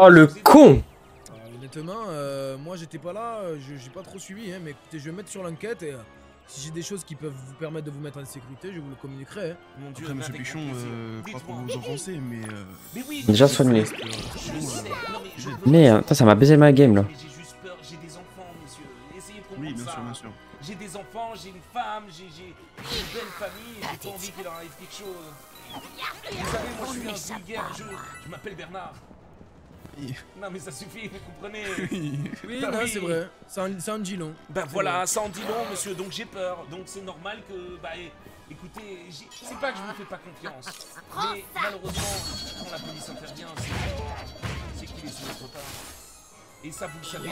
Oh le con honnêtement, euh, moi j'étais pas là, euh, j'ai pas trop suivi, hein, mais écoutez, je vais mettre sur l'enquête et euh, si j'ai des choses qui peuvent vous permettre de vous mettre en sécurité, je vous le communiquerai. hein. Mon Dieu, Après, mais monsieur Pichon, euh, pas pour vous offenser, mais. euh, Mais oui, Déjà soigné. Mais putain, ça m'a baisé ma game là. J'ai juste peur, j'ai des enfants, monsieur. Essayez de comprendre Oui, bien ça. sûr, bien sûr. J'ai des enfants, j'ai une femme, j'ai une belle famille, et j'ai pas envie qu'il leur arrive quelque chose. Vous savez, moi je suis un vulgaire, je, je m'appelle Bernard. Non mais ça suffit, vous comprenez Oui, non, oui. c'est vrai, ça en, ça en dit long. Ben voilà, ça en dit long, monsieur, donc j'ai peur. Donc c'est normal que, bah é- écoutez, j'ai- c'est pas que je vous fais pas confiance, mais malheureusement, quand la police intervient, c'est- c'est qu'il est sur notre part. Et ça, vous le savez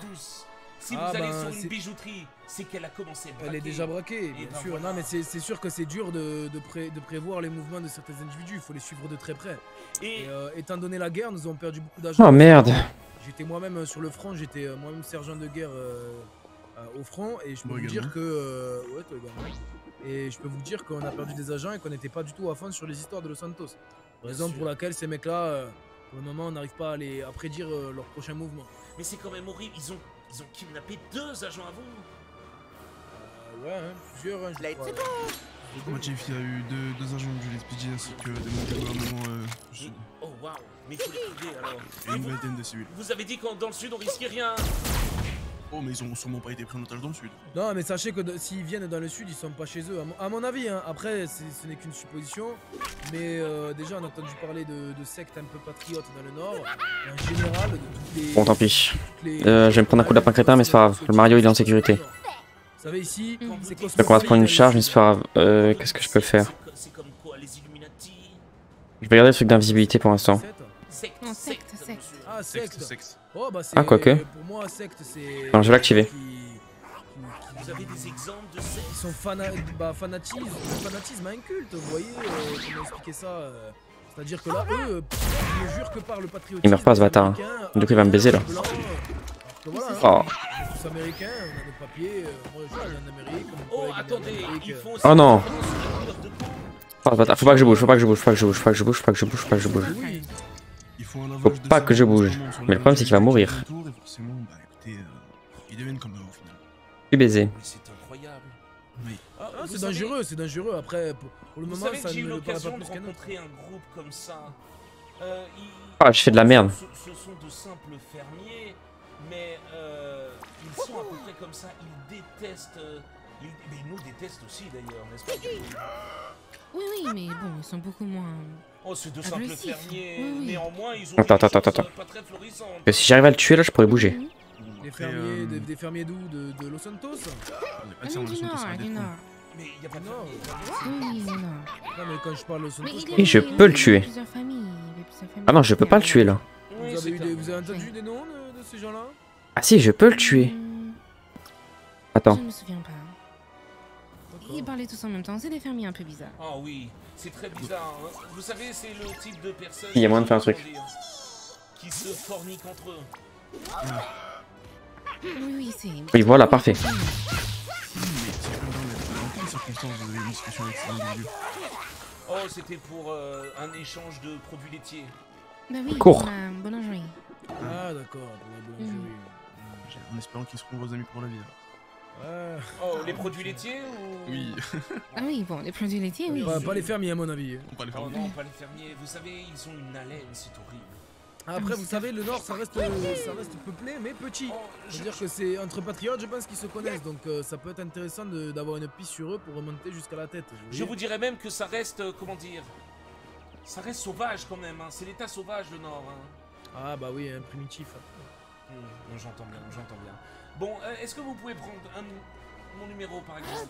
tous. Si Ah vous allez ben, sur une bijouterie, c'est qu'elle a commencé à Elle est braquer. déjà braquée, bien ben sûr. voilà. Non, mais c'est sûr que c'est dur de, de, pré- de prévoir les mouvements de certains individus, il faut les suivre de très près. Et Et euh, étant donné la guerre, nous avons perdu beaucoup d'agents. Oh merde J'étais moi-même euh, sur le front, j'étais euh, moi-même sergent de guerre euh, euh, au front et je peux vous dire que euh, ouais, toi. Et je peux vous dire qu'on a perdu des agents et qu'on n'était pas du tout à fond sur les histoires de Los Santos. Raison pour laquelle ces mecs-là, euh, pour le moment, on n'arrive pas à, les, à prédire euh, leur prochain mouvement. Mais c'est quand même horrible, ils ont, ils ont kidnappé deux agents à vous. Euh, ouais, hein, plusieurs, hein, je Let's crois. go. Moi, Jeff, il y a eu deux, deux agents de l'SPG ainsi que des membres du gouvernement euh, je- Oh waouh, mais il faut les trouver alors. et une vous, vingtaine de civils. vous avez dit qu'en dans le sud on risquait rien. Oh, mais ils ont sûrement pas été pris en otage dans le sud. Non, mais sachez que s'ils viennent dans le sud, ils sont pas chez eux. À mon, à mon avis, hein. après, ce n'est qu'une supposition. Mais euh, déjà, on a entendu parler de, de sectes un peu patriotes dans le nord. Et en général, de toutes les. Bon tant pis. les- Euh, je vais me prendre un coup de lapin crétin, mais c'est pas grave. Le Mario, il est en sécurité. Vous savez, ici, c'est Donc on va se prendre une charge, mais c'est pas grave. Euh, qu'est-ce que je peux faire C'est co- C'est comme quoi, les Illuminati Je vais regarder le truc d'invisibilité pour l'instant. Secte, Non, secte, secte, secte. Ah, secte. sexe. Oh, bah, c'est. Ah, quoique. Pour moi, secte, c'est. Non, je vais l'activer. qui- qui- qui- Vous avez des exemples de Ils sectes sont fana bah, fanatisme, fanatisme inculte, vous voyez euh, comment expliquer ça C'est-à-dire que là, eux, ils ne jurent que par le patriotisme. Il meurt pas, ce bâtard, hein. Du coup, il va me baiser, là. blanc, euh, voilà, hein, Oh. on est tous américains, on a nos papiers, euh, moi je suis en Amérique. mon Oh, attendez, non. Oh, bâtard, faut pas que je bouge, faut pas que je bouge, faut pas que je bouge, faut pas que je bouge, faut pas que je bouge, faut pas que je bouge. Faut pas que je bouge. Mais le problème, c'est qu'il va mourir. forcément, bah euh. Je suis baisé. Ah, Ah, c'est dangereux, c'est dangereux. Après, pour, pour le Vous moment, savez ça que j'ai ne eu le paraît pas l'occasion de plus qu'un autre. rencontrer un groupe comme ça. Euh, ils- Ah, je fais de la merde. Ce, ce sont de simples fermiers, mais euh, ils sont à peu près comme ça. Ils détestent. euh, ils, mais ils nous détestent aussi d'ailleurs, n'est-ce pas? Oui, oui, mais bon, ils sont beaucoup moins. Oh, c'est de Ah, simples fermiers. Oui, oui. Néanmoins, ils ont Attends, attends, attends. Que si j'arrive à le tuer là, je pourrais bouger. Des Après, fermiers, des, des fermiers d'où de, de Los Santos on est pas Ah que ça, non, on du est sur Nord, ça, du des Nord. Mais il n'y a pas de Non. fermiers. Oui, du Nord. Non, mais quand je parle de Los Mais Santos, il je y Et je peux le tuer. Ah non, je peux pas le tuer là. Oui, Vous avez, c'est eu des- un- vous avez entendu des noms de, de ces gens-là? Ah si, je peux le tuer. Hmm, Attends. Je me souviens pas. Ils parlaient tous en même temps, c'est des fermiers un peu bizarres. Ah oui, c'est très bizarre. hein. Vous savez, c'est le type de personne. Il y a moyen de faire un truc. Qui se forniquent entre eux. Oui, oui, c'est. Oui, voilà, parfait. Oh, c'était pour euh, un échange de produits laitiers. Bah oui, Cours. boulangerie. Ah, d'accord, pour la boulangerie. En espérant qu'ils seront vos amis pour la vie. Ouais. Oh, les produits laitiers ou Oui, Ah oui, bon, les produits laitiers, oui. Pas, pas les fermiers, à mon avis. on peut les faire Oh venir. non, pas les fermiers. Vous savez, ils ont une haleine, c'est horrible. Après, Ah, vous c'est savez, le Nord, ça reste, ça reste peuplé, mais petit. Oh, je- C'est-à-dire que c'est entre patriotes, je pense qu'ils se connaissent, donc euh, ça peut être intéressant d'avoir une piste sur eux pour remonter jusqu'à la tête. Je vous dirais même que ça reste, euh, comment dire, ça reste sauvage quand même. hein. C'est l'état sauvage le Nord. hein. Ah bah oui, un primitif. Hmm, j'entends bien, j'entends bien. Bon, euh, est-ce que vous pouvez prendre un, mon numéro par exemple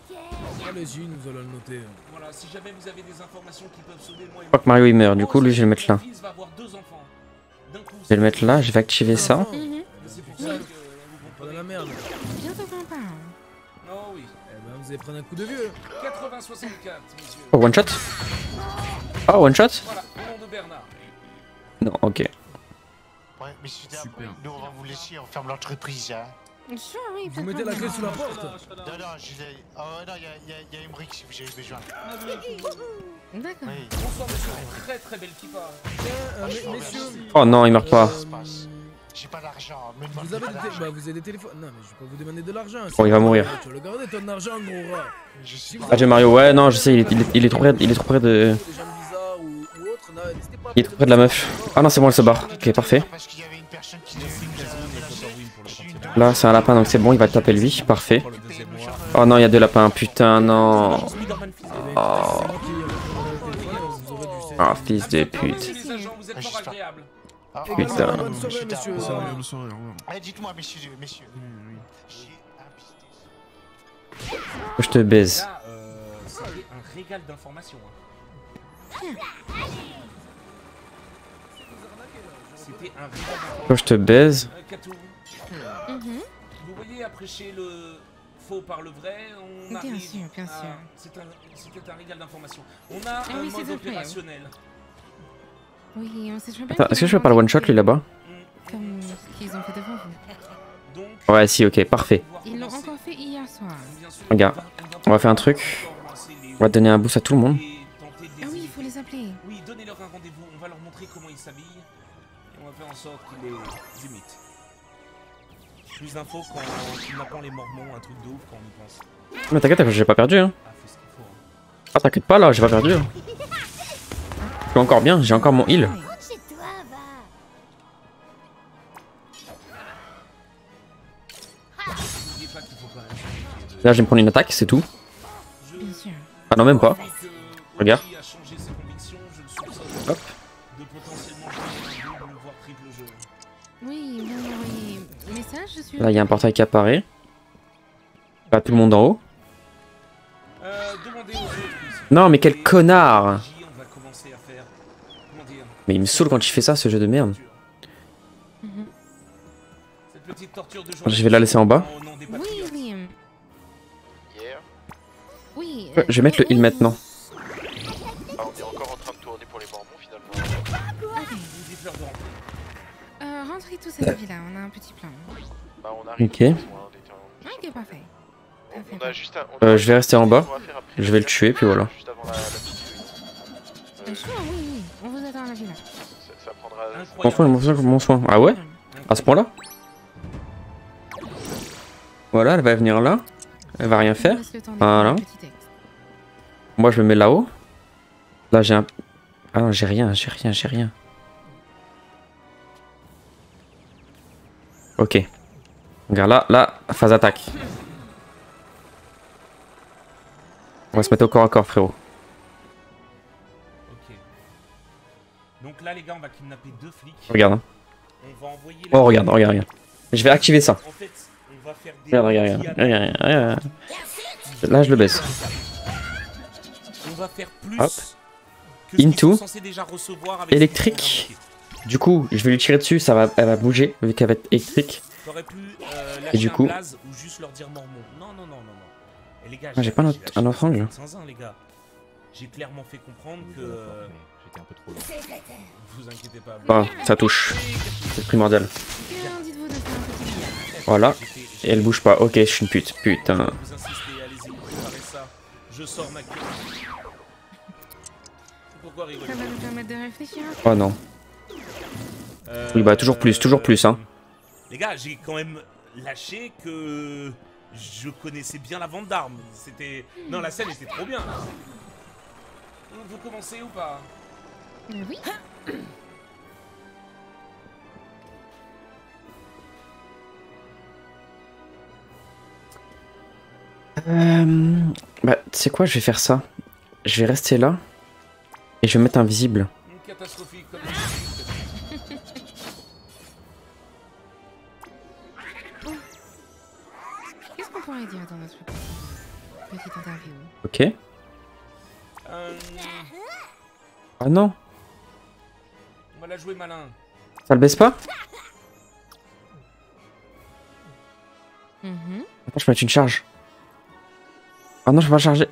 Allez-y, nous allons le noter. Voilà, si jamais vous avez des informations qui peuvent sauver moi et Je crois que Mario il meurt, du coup lui je vais le mettre là. Mon fils va avoir deux enfants. D'un coup, Je vais le mettre là, je vais activer ça. Mhm. C'est pour ça que vous de la merde. Oh oui. Eh ben, vous allez prendre un coup de vieux. 80-64, monsieur. Oh, one shot Oh, one shot Voilà, au nom de Bernard. Non, ok. Ouais, mais c'est Super. nous on va vous laisser, on ferme l'entreprise, hein. Sure, oui, Vous mettez la clé sous la porte. Non, non, je l'ai. Oh non, il y a, il y a, il y a Emmerich si vous avez besoin. D'accord. Oui. Bonsoir monsieur, très très belle kippa. Tiens, je mes- vous messieurs. remercie. Oh non, il meurt pas. J'ai pas d'argent. Vous avez, des bah, vous avez des téléphones. Non, mais je vais pas vous demander de l'argent. Oh, il va mourir. Tu vas le garder ton argent, gros rat. Je suis vous Ah, j'ai Mario, ouais, non, je sais, il est, il est- il est trop près, il est trop près de. Il est trop près de la meuf. Ah non, c'est bon, elle se barre. Ok, parfait. Parce qu'il y avait une personne qui Là, c'est un lapin, donc c'est bon, il va taper lui. Parfait. Oh non, il y a deux lapins, putain, non. Dû Ah, fils de pute. Ah, Putain. je Dites-moi, messieurs, messieurs. Te baise. Euh, c'était un régal d'informations. Un d'informations. Je te baise. Euh, Mhm. vous voyez, à prêcher le faux par le vrai, on Bien sûr, bien à- sûr. un- C'était un régal d'informations. On a un Ah oui, mode opérationnel. Oui, on sait très bien. Attends, est-ce que je peux pas le one shot tenté, lui là-bas Mm, Comme ce qu'ils ont fait devant vous. Donc, Ouais, si, ok, parfait. Ils l'ont encore fait hier soir. Regarde, on va faire un truc. On va donner un boost à tout le monde. Ah oui, il faut les appeler. Oui, donnez-leur un rendez-vous, on va leur montrer comment ils s'habillent va faire en sorte qu'ils les imitent. Plus d'infos quand kidnappant les mormons, un truc de ouf quand on y pense. Mais t'inquiète, j'ai pas perdu, hein. Ah, qu'il faut. hein. Ah, t'inquiète pas là, j'ai pas perdu. hein. Je suis encore bien, j'ai encore mon heal. Qu'il de- Là, je vais me prendre une attaque, c'est tout. Ah non, même pas. Regarde. Là, il y a un portail qui apparaît. Là, tout le monde en haut. Euh. Non, mais quel connard Mais il me saoule quand il fait ça, ce jeu de merde. Mhm. Cette petite torture de Je vais la laisser en bas. Ouais, je vais mettre le heal maintenant. ah, on est encore en train de tourner pour les Mormons finalement. Ok. Vous dites-leur de rentrer. Euh, rentrez tous à la villa, on a un petit plan. Bah, on arrive. Ok. en- Ok, parfait. On- On a juste un. on Euh, je vais rester en bas. Je vais le tuer, puis voilà. Juste avant la, la petite nuit. Euh, sure, oui, oui. On vous attend à la villa. Ça, ça prendra. Mon soin, mon soin, mon soin. Ah ouais? À ce point-là? Voilà, elle va venir là. Elle va rien faire. Voilà. Moi, je me mets là-haut. Là, j'ai un... Ah non, j'ai rien, j'ai rien, j'ai rien. Ok. Regarde là, là, phase attaque. On va se mettre au corps à corps, frérot. Ok. Donc là, les gars, on va kidnapper deux flics. Regarde. hein. On va envoyer. la- Oh, regarde, regarde, regarde. Je vais activer ça. En fait, on va faire des. Regarde, regarde, regarde. regarde, regarde, regarde. Là, je le baisse. On va faire plus. Hop. Que Into. sont censés déjà recevoir avec Électrique. Du coup, je vais lui tirer dessus, ça va, elle va bouger, vu qu'elle va être électrique. Inventé. T'aurais pu euh, Et du un coup- blaze ou juste leur dire mormon. Non, non, non, non, non. Et les gars, Ah, j'ai pas un un autre angle. trucs Sans un, les gars. J'ai clairement fait comprendre que. euh, J'étais un peu trop loin. Vous inquiétez pas. Ah, ça touche. C'est primordial. Voilà. J'étais- Et elle bouge pas. Ok, je suis une pute. Putain. Je sors ma queue. Pourquoi rigoler? Ça va nous permettre de réfléchir. Oh non. Euh, Oui, bah, toujours plus, toujours plus, hein. Les gars, j'ai quand même lâché que je connaissais bien la vente d'armes. C'était. Non, la scène était trop bien. Vous commencez ou pas? Mais oui. Euh... Bah, tu sais quoi, je vais faire ça. Je vais rester là. Et je vais mettre invisible. Catastrophique comme Qu'on pourrait dire dans notre petite interview Ok. Euh, Ah non. on va la jouer malin. Ça le baisse pas Mhm. Attends, je peux mettre une charge. Ah non, je peux pas charger.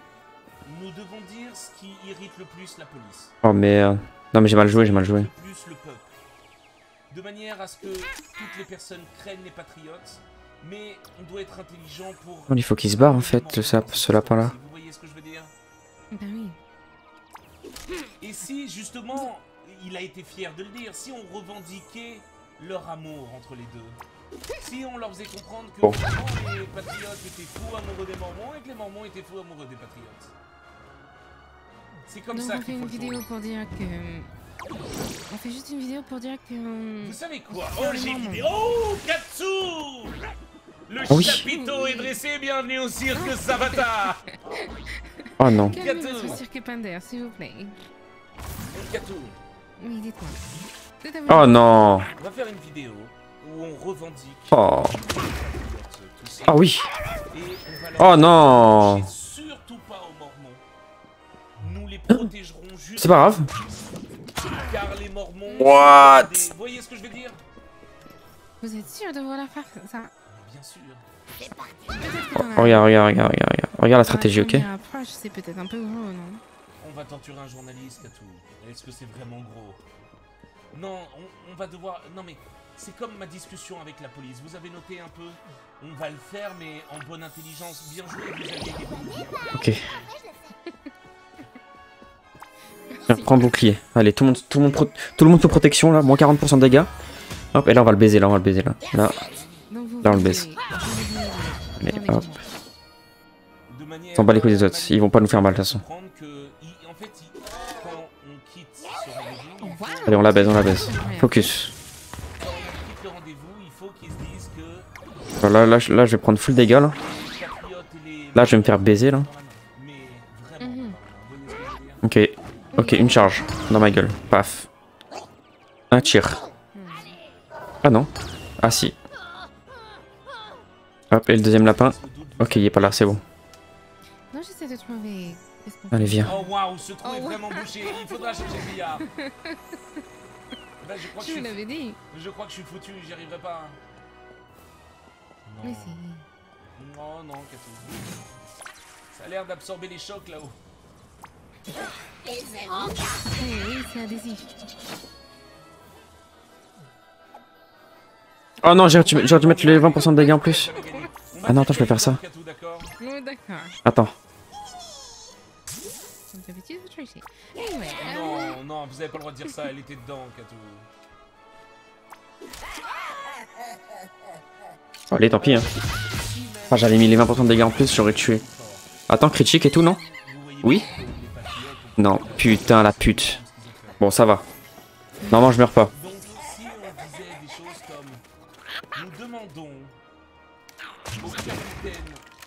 Nous devons dire ce qui irrite le plus la police. Oh merde. Non, mais j'ai mal joué, j'ai mal joué. Le plus le peuple. De manière à ce que toutes les personnes craignent les patriotes, mais on doit être intelligent pour. Il faut qu'il se barre, en fait, ce sap- ce lapin-là. Vous voyez ce que je veux dire Ben oui. Et si justement, il a été fier de le dire, si on revendiquait leur amour entre les deux, si on leur faisait comprendre que Bon. les patriotes étaient fous amoureux des mormons et que les mormons étaient fous amoureux des patriotes. C'est comme Donc ça on fait qu'il faut une vidéo pour dire que... On fait juste une vidéo pour dire que... Vous savez quoi? Oh, les j'ai une. Oh, Katsu Le Ah oui. chapiteau est dressé, bienvenue au cirque Savata Oh non. Votre cirque Pinder, s'il vous plaît. Oui, dites-moi. Oh non. on va faire une vidéo où on revendique Oh. Ah oui. Va leur Oh non. surtout pas aux mormons. Nous les protégerons juste C'est pas grave. car les mormons... What? sont des- Vous voyez ce que je veux dire? Vous êtes sûr de vouloir faire ça? Bien sûr. Oh, regarde, regarde, regarde, regarde, regarde. Regarde la stratégie, ok c'est peut-être un peu gros, non On va torturer un journaliste, Katou. Est-ce que c'est vraiment gros Non, on, on va devoir... Non mais, c'est comme ma discussion avec la police. Vous avez noté un peu On va le faire, mais en bonne intelligence. Bien joué, vous des idées. Ok. Tiens, prends le bouclier. Allez, tout le monde, tout le monde, pro- tout le monde sous protection là, moins 40% de dégâts. Hop, et là on va le baiser, là on va le baiser là. Là, Là, on le baisse. Allez, hop. S'en bat les couilles des autres, ils vont pas nous faire mal de toute façon. Allez, on la baise, on la baise. Incroyable. Focus. là, là, je- là, je vais prendre full dégâts là. les... Là, je vais me faire baiser là. Mhm. Ok. Ok, une charge. Dans ma gueule. Paf. Un tir. Ah non. Ah si. Hop, et le deuxième lapin. Ok, il est pas là, c'est bon. Non, j'essaie de trouver. Allez, viens. Oh waouh, ce trou Oh, est ouais. vraiment bouché. Il faudra le billard. Bah, je, crois que Je suis... l'avais dit. je crois que je suis foutu, j'y arriverai pas. Non. Mais si. Non, non, Katou. Ça a l'air d'absorber les chocs là-haut. Oui, oui, c'est adhésif. Oh non, j'aurais dû, j'aurais dû mettre les 20% de dégâts en plus. Ah non, attends, je peux faire ça. D'accord. Attends. Comme d'habitude, vous trichez. Anyway, Non, non, vous avez pas le droit de dire ça, elle était dedans, Katou. Oh, allez, tant pis. Hein. Ah, j'avais mis les 20% de dégâts en plus, j'aurais tué. Attends, critique et tout, non? Oui? Non, putain, la pute. Bon, ça va. Normalement, je meurs pas.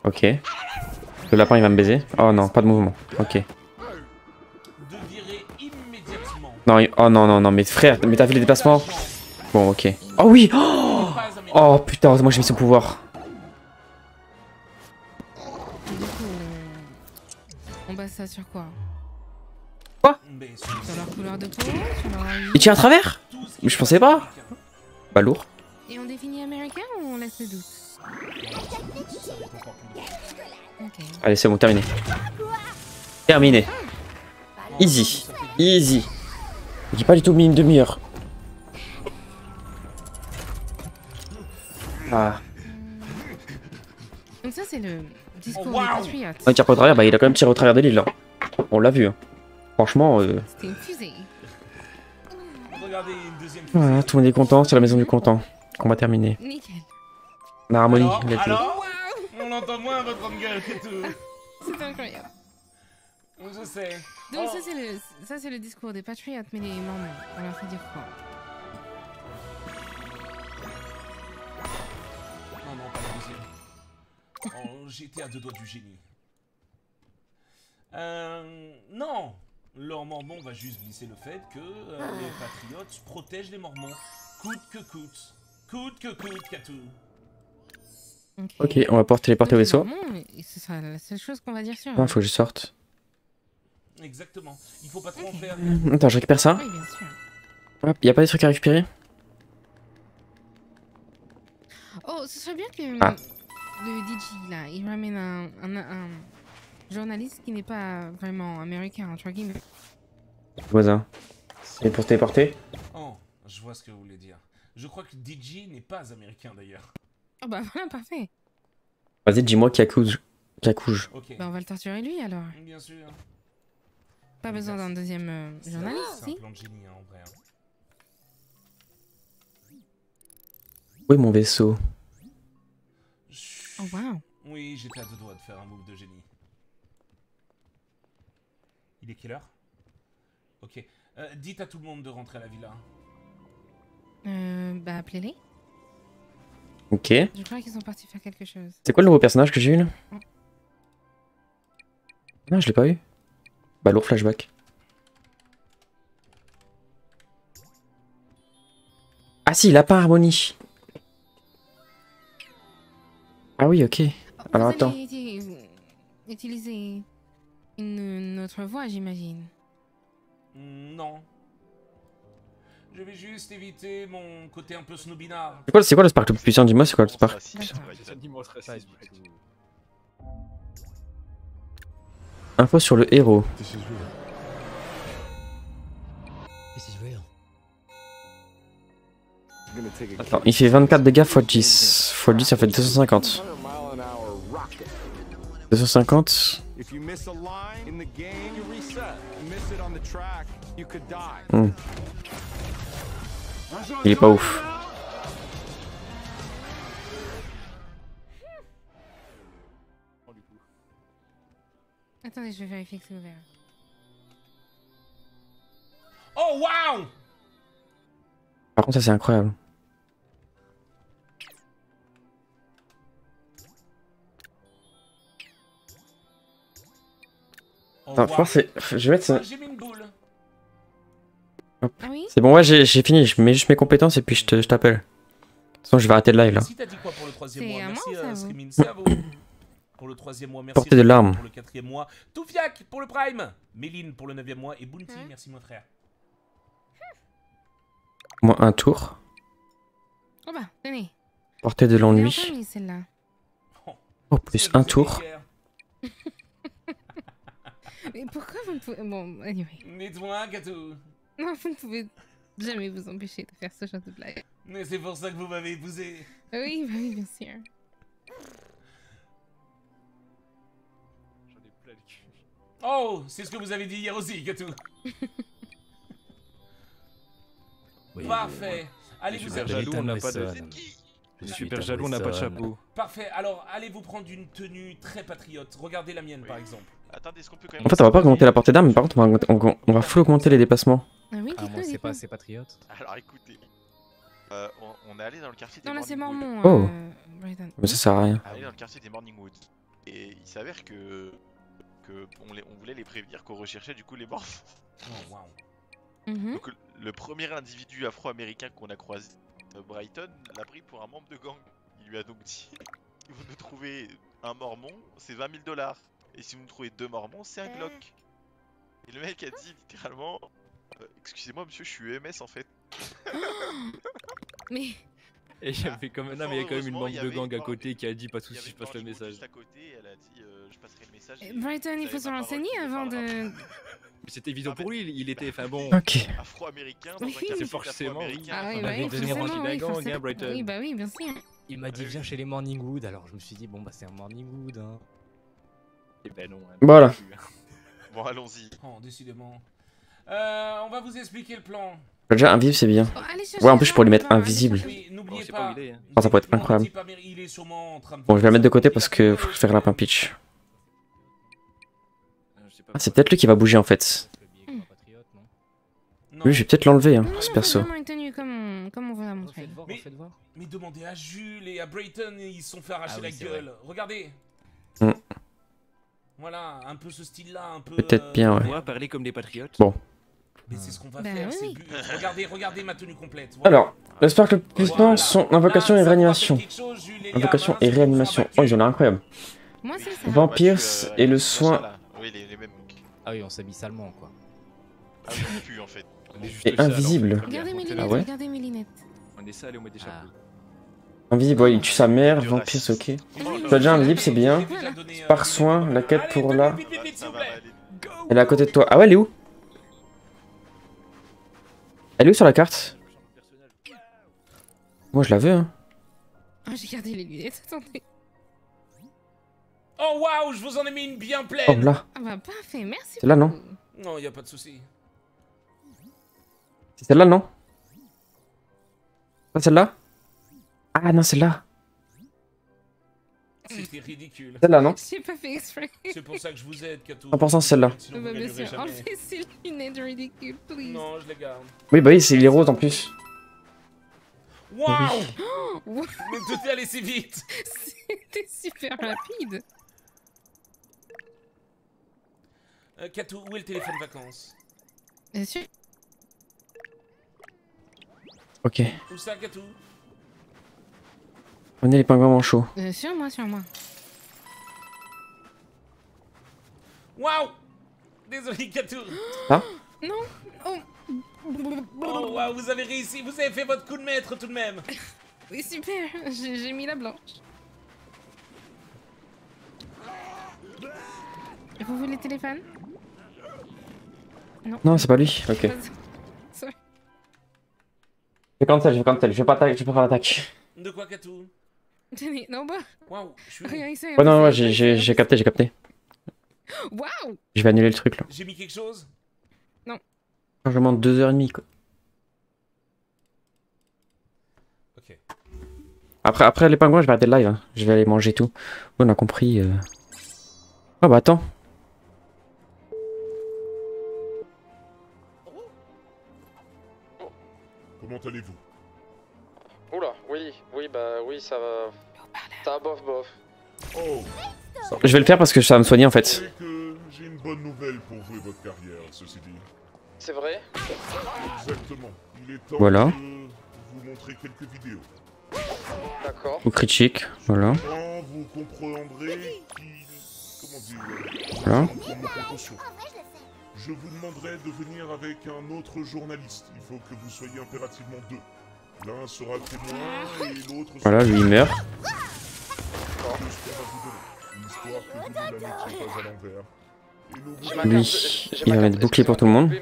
Ok. Le lapin, il va me baiser. Oh non, pas de mouvement. Ok. Non, il- oh non, non, non, mais frère, mais t'as fait les déplacements Bon, ok. Oh oui Oh, oh putain, que j'ai mis son pouvoir. on... base ça sur quoi? Mais sur leur couleur de peau Sur leur Il tire à travers? Mais je pensais pas. Bah lourd. Et on définit américain ou on laisse le doute Va. Allez, c'est bon, terminé. Terminé. Easy. Easy. J'ai pas du tout mis une demi-heure. Ah. Donc ça, c'est le discours Oh, tire pas au travers, bah il a quand même tiré au travers de l'île là. On l'a vu. Hein. Franchement, euh... C'était une fusée. Voilà, tout le monde est content, c'est la maison du content. Combat terminé. Nickel. La harmonie, Alors, alors On entend moins votre gueule que tout. C'est incroyable. Je sais. Donc Oh. ça, c'est le, ça, c'est le discours des patriotes, mais les mormons, on leur fait dire quoi? Non, non, pas la deuxième. Oh, J'étais à deux doigts du génie. Euh, non Leur mormon va juste glisser le fait que euh, les patriotes protègent les mormons. Coûte que coûte. Coûte que coûte, Katou. Ok, on va pouvoir téléporter au vaisseau. mormons, et ce sera la seule chose qu'on va dire sur Ah, faut que je sorte. Exactement. Il faut pas trop en faire. Attends, je récupère ça. Oui, bien sûr. Hop, y a pas des trucs à récupérer Oh, ce serait bien que Ah. le DJ, là, il ramène un, un, un journaliste qui n'est pas vraiment américain, entre guillemets. Voisin. Et pour se téléporter Oh, je vois ce que vous voulez dire. Je crois que DJ n'est pas américain d'ailleurs. Oh bah voilà, parfait. Vas-y, dis-moi qui accouche. Qui accouche. Ok. Bah on va le torturer lui alors. Bien sûr. Pas besoin d'un deuxième euh, journaliste, C'est un si plan de génie, hein, en vrai. hein. Où est mon vaisseau? Oh, wow. Oui, j'étais à deux doigts de faire un move de génie. Il est quelle heure? Ok. Euh, dites à tout le monde de rentrer à la villa. Euh, bah, appelez-les. Ok. Je crois qu'ils sont partis faire quelque chose. C'est quoi le nouveau personnage que j'ai eu là Non, je l'ai pas eu. Bah, lourd flashback. Ah si, lapin harmonie. Ah oui, ok. Alors, Vous attends. utiliser une, une autre voix, j'imagine. Non. Je vais juste éviter mon côté un peu snobinard. C'est quoi, c'est quoi le spark le plus puissant Dis-moi, c'est quoi le spark. Info sur le héros. Attends, il fait 24 dégâts x 10. x 10, ça fait 250. 100 mile an hour rocket. 250. Hmm. Il est pas ouf. Attendez, je vais vérifier que c'est ouvert. Oh, waouh Par contre, ça c'est incroyable. Oh, Attends, je pense que. Je vais mettre ça. Oui C'est bon, ouais, j'ai fini. Je mets juste mes compétences et puis je te- je t'appelle. De toute façon, je vais arrêter le live là. Si pour le troisième mois Merci euh. Pour le troisième mois, merci. Portée de larmes. Pour le quatrième mois, Toufiak pour le prime. Méline pour le neuvième mois et Bounty, Hein merci mon frère. Moi, un tour. Oh bah, tenez. Portée de l'ennui. Oh, plus un tour. Mais pourquoi vous ne pouvez... Bon, anyway. Nettoie, gâteau. Non, vous ne pouvez jamais vous empêcher de faire ce genre de blague. Mais c'est pour ça que vous m'avez épousé. Oui, bah oui, bien sûr. Oh, c'est ce que vous avez dit hier aussi, gâteau. Parfait. Allez, vous super êtes jaloux, on n'a pas de. Je suis super jaloux, on n'a pas de chapeau. Parfait. Alors, allez vous prendre une tenue très patriote. Regardez la mienne, par exemple. Attendez, est-ce qu'on peut quand même. En fait, on va pas augmenter la portée d'armes, mais par contre, on va, on va- on va full augmenter les déplacements. Ah oui, Ah, c'est pas assez patriote. Alors écoutez. Euh, on, on est allé dans le quartier des Non, là, c'est. Mormon, Oh. euh. Mais ça sert à rien. On est allé dans le quartier des Morning Wood. Et il s'avère que. que on, les- on voulait les prévenir qu'on recherchait du coup les morts. Oh, waouh. Mhm. Donc le premier individu afro-américain qu'on a croisé, euh, Brighton, l'a pris pour un membre de gang. Il lui a donc dit si vous nous trouvez un mormon, c'est 20 000 dollars. Et si vous nous trouvez deux mormons, c'est un Glock. Et le mec a dit littéralement euh, Excusez-moi monsieur, je suis EMS en fait. Mais... Et il y avait quand même, non, mais il y a quand même une bande de gang à côté qui a dit pas de soucis, je passe le message. juste à côté, elle a dit euh, Je passerai le message. Euh, et Brighton, il faut se renseigner avant de... Mais C'était évident pour lui, il- était, enfin bon. Ok. pas. Afro-américain dans un quartier forcément. Ah oui, On bah avait oui, forcément, oui, gang, hein. Brighton. Oui, bah oui, bien sûr. Il m'a dit viens chez les Morningwood, alors je me suis dit bon bah c'est un Morningwood hein. Et ben non. hein. Voilà. Bon, allons-y. Oh, décidément. Euh, on va vous expliquer le plan. Déjà, invisible, c'est bien. Oh, Ouais, en plus, je pourrais avant, mettre Oui, n'oubliez pas hein. Oh, ça pourrait être Le incroyable. Bon, je vais la mettre de côté parce que faut faire lapin pitch. Je sais pas Ah, c'est peut-être lui qui va bouger en fait. Non. Lui, je vais peut-être l'enlever, hein, ce perso. faut vraiment une tenue comme on, comme on vous l'a montré. Refaites voir, Mais- refaites voir. Mais demandez à Jules et à Brayton, ils se sont fait arracher Ah oui, la c'est gueule. Regardez. Hmm. Voilà, un peu ce style-là, un peu. Peut-être euh, bien, ouais. On va parler comme des patriotes. Bon. Mais c'est ce qu'on va Bah faire, oui. Regardez, regardez ma tenue complète. voilà. Alors, le spark le plus puissant Voilà. sont invocation et réanimation. chose, Invocation hein, et réanimation. Oh, ils ont l'air incroyables. Moi, c'est ça. Vampires que, euh, et le soin là. Oui, les, les mêmes. Ah oui on s'habille salement quoi. Ah oui, pue en fait. Et invisible. Regardez mes lunettes, ouais regardez mes lunettes. On est sale et on met des Ah. chapeaux. Invisible, ouais, il tue sa mère. Vampire, c'est ok. Tu as déjà invisible, c'est bien. Euh, Par soin, la quête pour aller. Elle est à côté de toi. Ah ouais, elle est où Elle est où sur la carte? Moi, je la veux, hein. Ah, j'ai gardé les lunettes, attendez. Oh waouh, je vous en ai mis une bien Oh pleine. là. Ah bah parfait, merci C'est là, non? Non, y a pas de souci. C'est celle-là, non? Pas celle-là? Ah non, celle-là. C'était ridicule. Celle-là, non J'ai pas fait exprès. C'est pour ça que je vous aide, Kato. 100% celle-là. Sinon, Bah, jamais. Enlevez ces lunettes ridicules, please. Non, je les garde. Oui, bah oui, c'est il est rose en plus. Waouh Wow, Mais tout est allé si vite C'était super rapide. euh, Kato, où est le téléphone vacances? Bien sûr. Ok. Où ça, Kato? Prenez les pingouins manchots. Euh, sur moi, sur moi. Waouh Désolé, Kato. Non. Oh. Oh, waouh, vous avez réussi. Vous avez fait votre coup de maître tout de même. Oui, super. J'ai mis la blanche. Vous voulez le téléphone? Non, c'est pas lui. Ok. Je vais cancel, je vais cancel. Je vais pas, attaquer- je vais pas faire l'attaque. De quoi, Kato Tenez, non, bah. Waouh, je suis. Rien ici. Ouais, non, ouais, j'ai- capté, j'ai capté. Waouh Je vais annuler le truc là. J'ai mis quelque chose? Chargement de 2h30 quoi. Ok. Après, après les pingouins, je vais arrêter le live. hein. Je vais aller manger tout. On a compris. euh. Ah bah attends. Comment allez-vous? Oula, oui, oui, bah oui, ça va. Ça bof bof. Oh, Je vais le faire parce que ça va me soigner en fait. j'ai une bonne nouvelle pour vous et votre carrière, ceci dit. C'est vrai Exactement. Il est temps Voilà. de vous montrer quelques vidéos. D'accord. Ou critique, voilà. Quand vous comprendrez qu'il... Comment dire... Voilà. Je vous demanderai de venir avec un autre journaliste. Il faut que vous soyez impérativement deux. L'un sera témoin et l'autre sera... Voilà, lui il meurt. Lui, il va mettre bouclier pour tout le monde.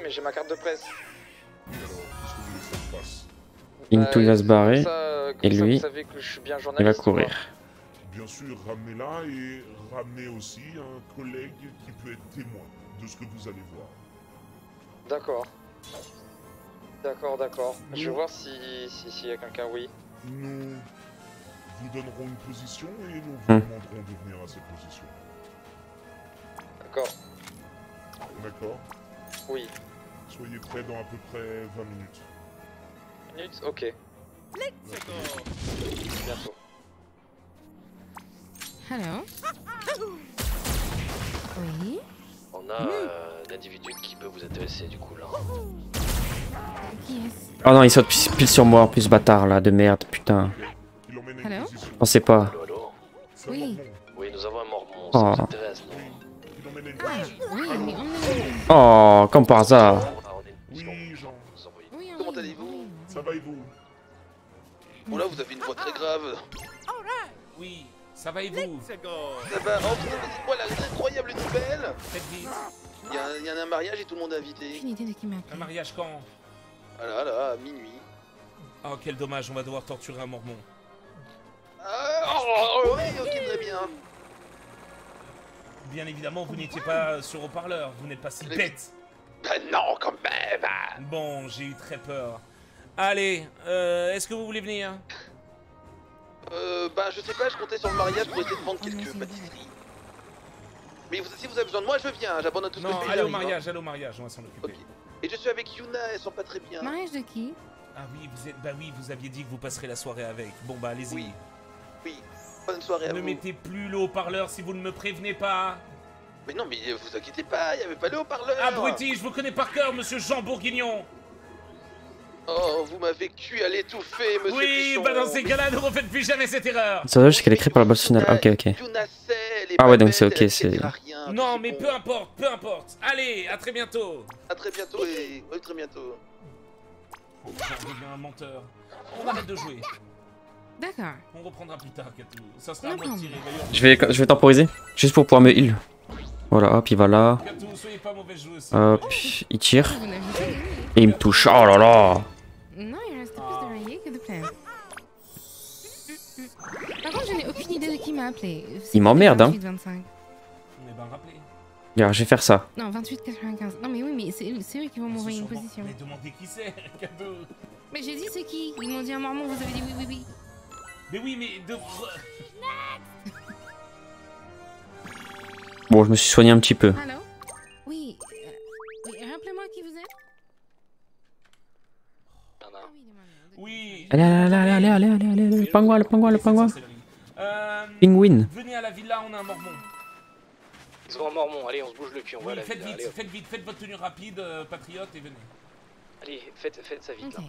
Into il va se barrer. Et lui, il va courir. Bien sûr, ramenez-la et ramenez aussi un collègue qui peut être témoin de ce que vous allez voir. D'accord. D'accord, d'accord. Je vais voir si s'il si y a quelqu'un, oui. Nous vous donnerons une position et nous vous Hmm. demanderons de venir à cette position. D'accord. D'accord Oui. Soyez prêts dans à peu près 20 minutes. Minute Ok. Bientôt. Hello Oui On a euh, un individu qui peut vous intéresser du coup là. Oh non, il saute pile sur moi en plus, bâtard là, de merde, putain. Une Hello. Je pensais pas. Oui. Oui, nous avons un mormon, Oh. ça vous une emmenez-le. Oh, comme par hasard. Une Oui, Jean. vous envoyez. Oui, Comment allez-vous. Ça va et vous Oh là, vous avez une voix très grave. Oui, ça va et vous Ça va Oh c'est quoi la incroyable nouvelle Faites vite. Il y, y a un mariage et tout le monde est invité. Aucune idée de qui m'a Un mariage quand? Ah là là, à minuit. Oh, quel dommage, on va devoir torturer un mormon. Ah, oh, oh, oui, ok, très bien. Bien évidemment, vous n'étiez pas sur haut-parleur, vous n'êtes pas si bête. Bah non, quand même. Bon, j'ai eu très peur. Allez, euh, est-ce que vous voulez venir? Euh, bah je sais pas, je comptais sur le mariage pour essayer de vendre Oh non, quelques c'est pâtisseries. Mais vous- si vous avez besoin de moi, je viens, j'abandonne tout ce Non, que je fais. allez au hein. mariage, allez au mariage, on va s'en occuper. Et je suis avec Yuna, elle sent pas très bien. Mariage de qui Ah oui, vous êtes, bah oui, vous aviez dit que vous passerez la soirée avec. Bon bah allez-y. Oui. Oui, bonne soirée à Ne vous. mettez plus le haut-parleur si vous ne me prévenez pas. Mais non, mais vous inquiétez pas, il y avait pas le haut-parleur. Abruti, je vous connais par cœur, monsieur Jean Bourguignon. Oh, vous m'avez cuit à l'étouffer, monsieur Oui, Pichon. bah dans ces cas-là, ne refaites plus jamais cette erreur. Ça dommage qu'elle est créée par la boss finale. Ok, ok. Ah ouais, donc c'est ok, c'est- rien, Non, mais peu importe, peu importe. Allez, à très bientôt. À très bientôt et... Ouais, très bientôt. Oh, un menteur. On arrête de jouer. D'accord. On reprendra plus tard, Katou. Ça sera à moi de tirer. Je vais, je vais temporiser. Juste pour pouvoir me heal. Voilà, hop, il va là. Katou, soyez pas mauvaise joueuse. Hop, il tire. Et il me touche. Oh là là Non, il reste plus de rayés que de plaines. Par contre, je n'ai aucune idée de qui m'a appelé. Il m'emmerde, hein. 28, 25. Regarde, je vais faire ça. Non, 28,95. Non, mais oui, mais c'est eux qui vont m'envoyer une position. Mais demandez qui c'est, cadeau. Mais j'ai dit c'est qui? Ils m'ont dit un mormon, vous avez dit oui, oui, oui. Mais oui, mais de... Bon, je me suis soigné un petit peu. Allô? Oui. euh, oui, rappelez-moi qui vous êtes. Oui. Allez, allez, allez, allez, allez, allez, allez, allez, le pingouin, le pingouin, le pingouin. Euh, Penguin. Venez à la villa, on a un mormon. Ils ont un mormon, allez, on se bouge le cul, on va Oui, à la faites vite, allez, faites vite, faites votre tenue rapide, euh, patriote, et venez. Allez, faites, faites ça vite là.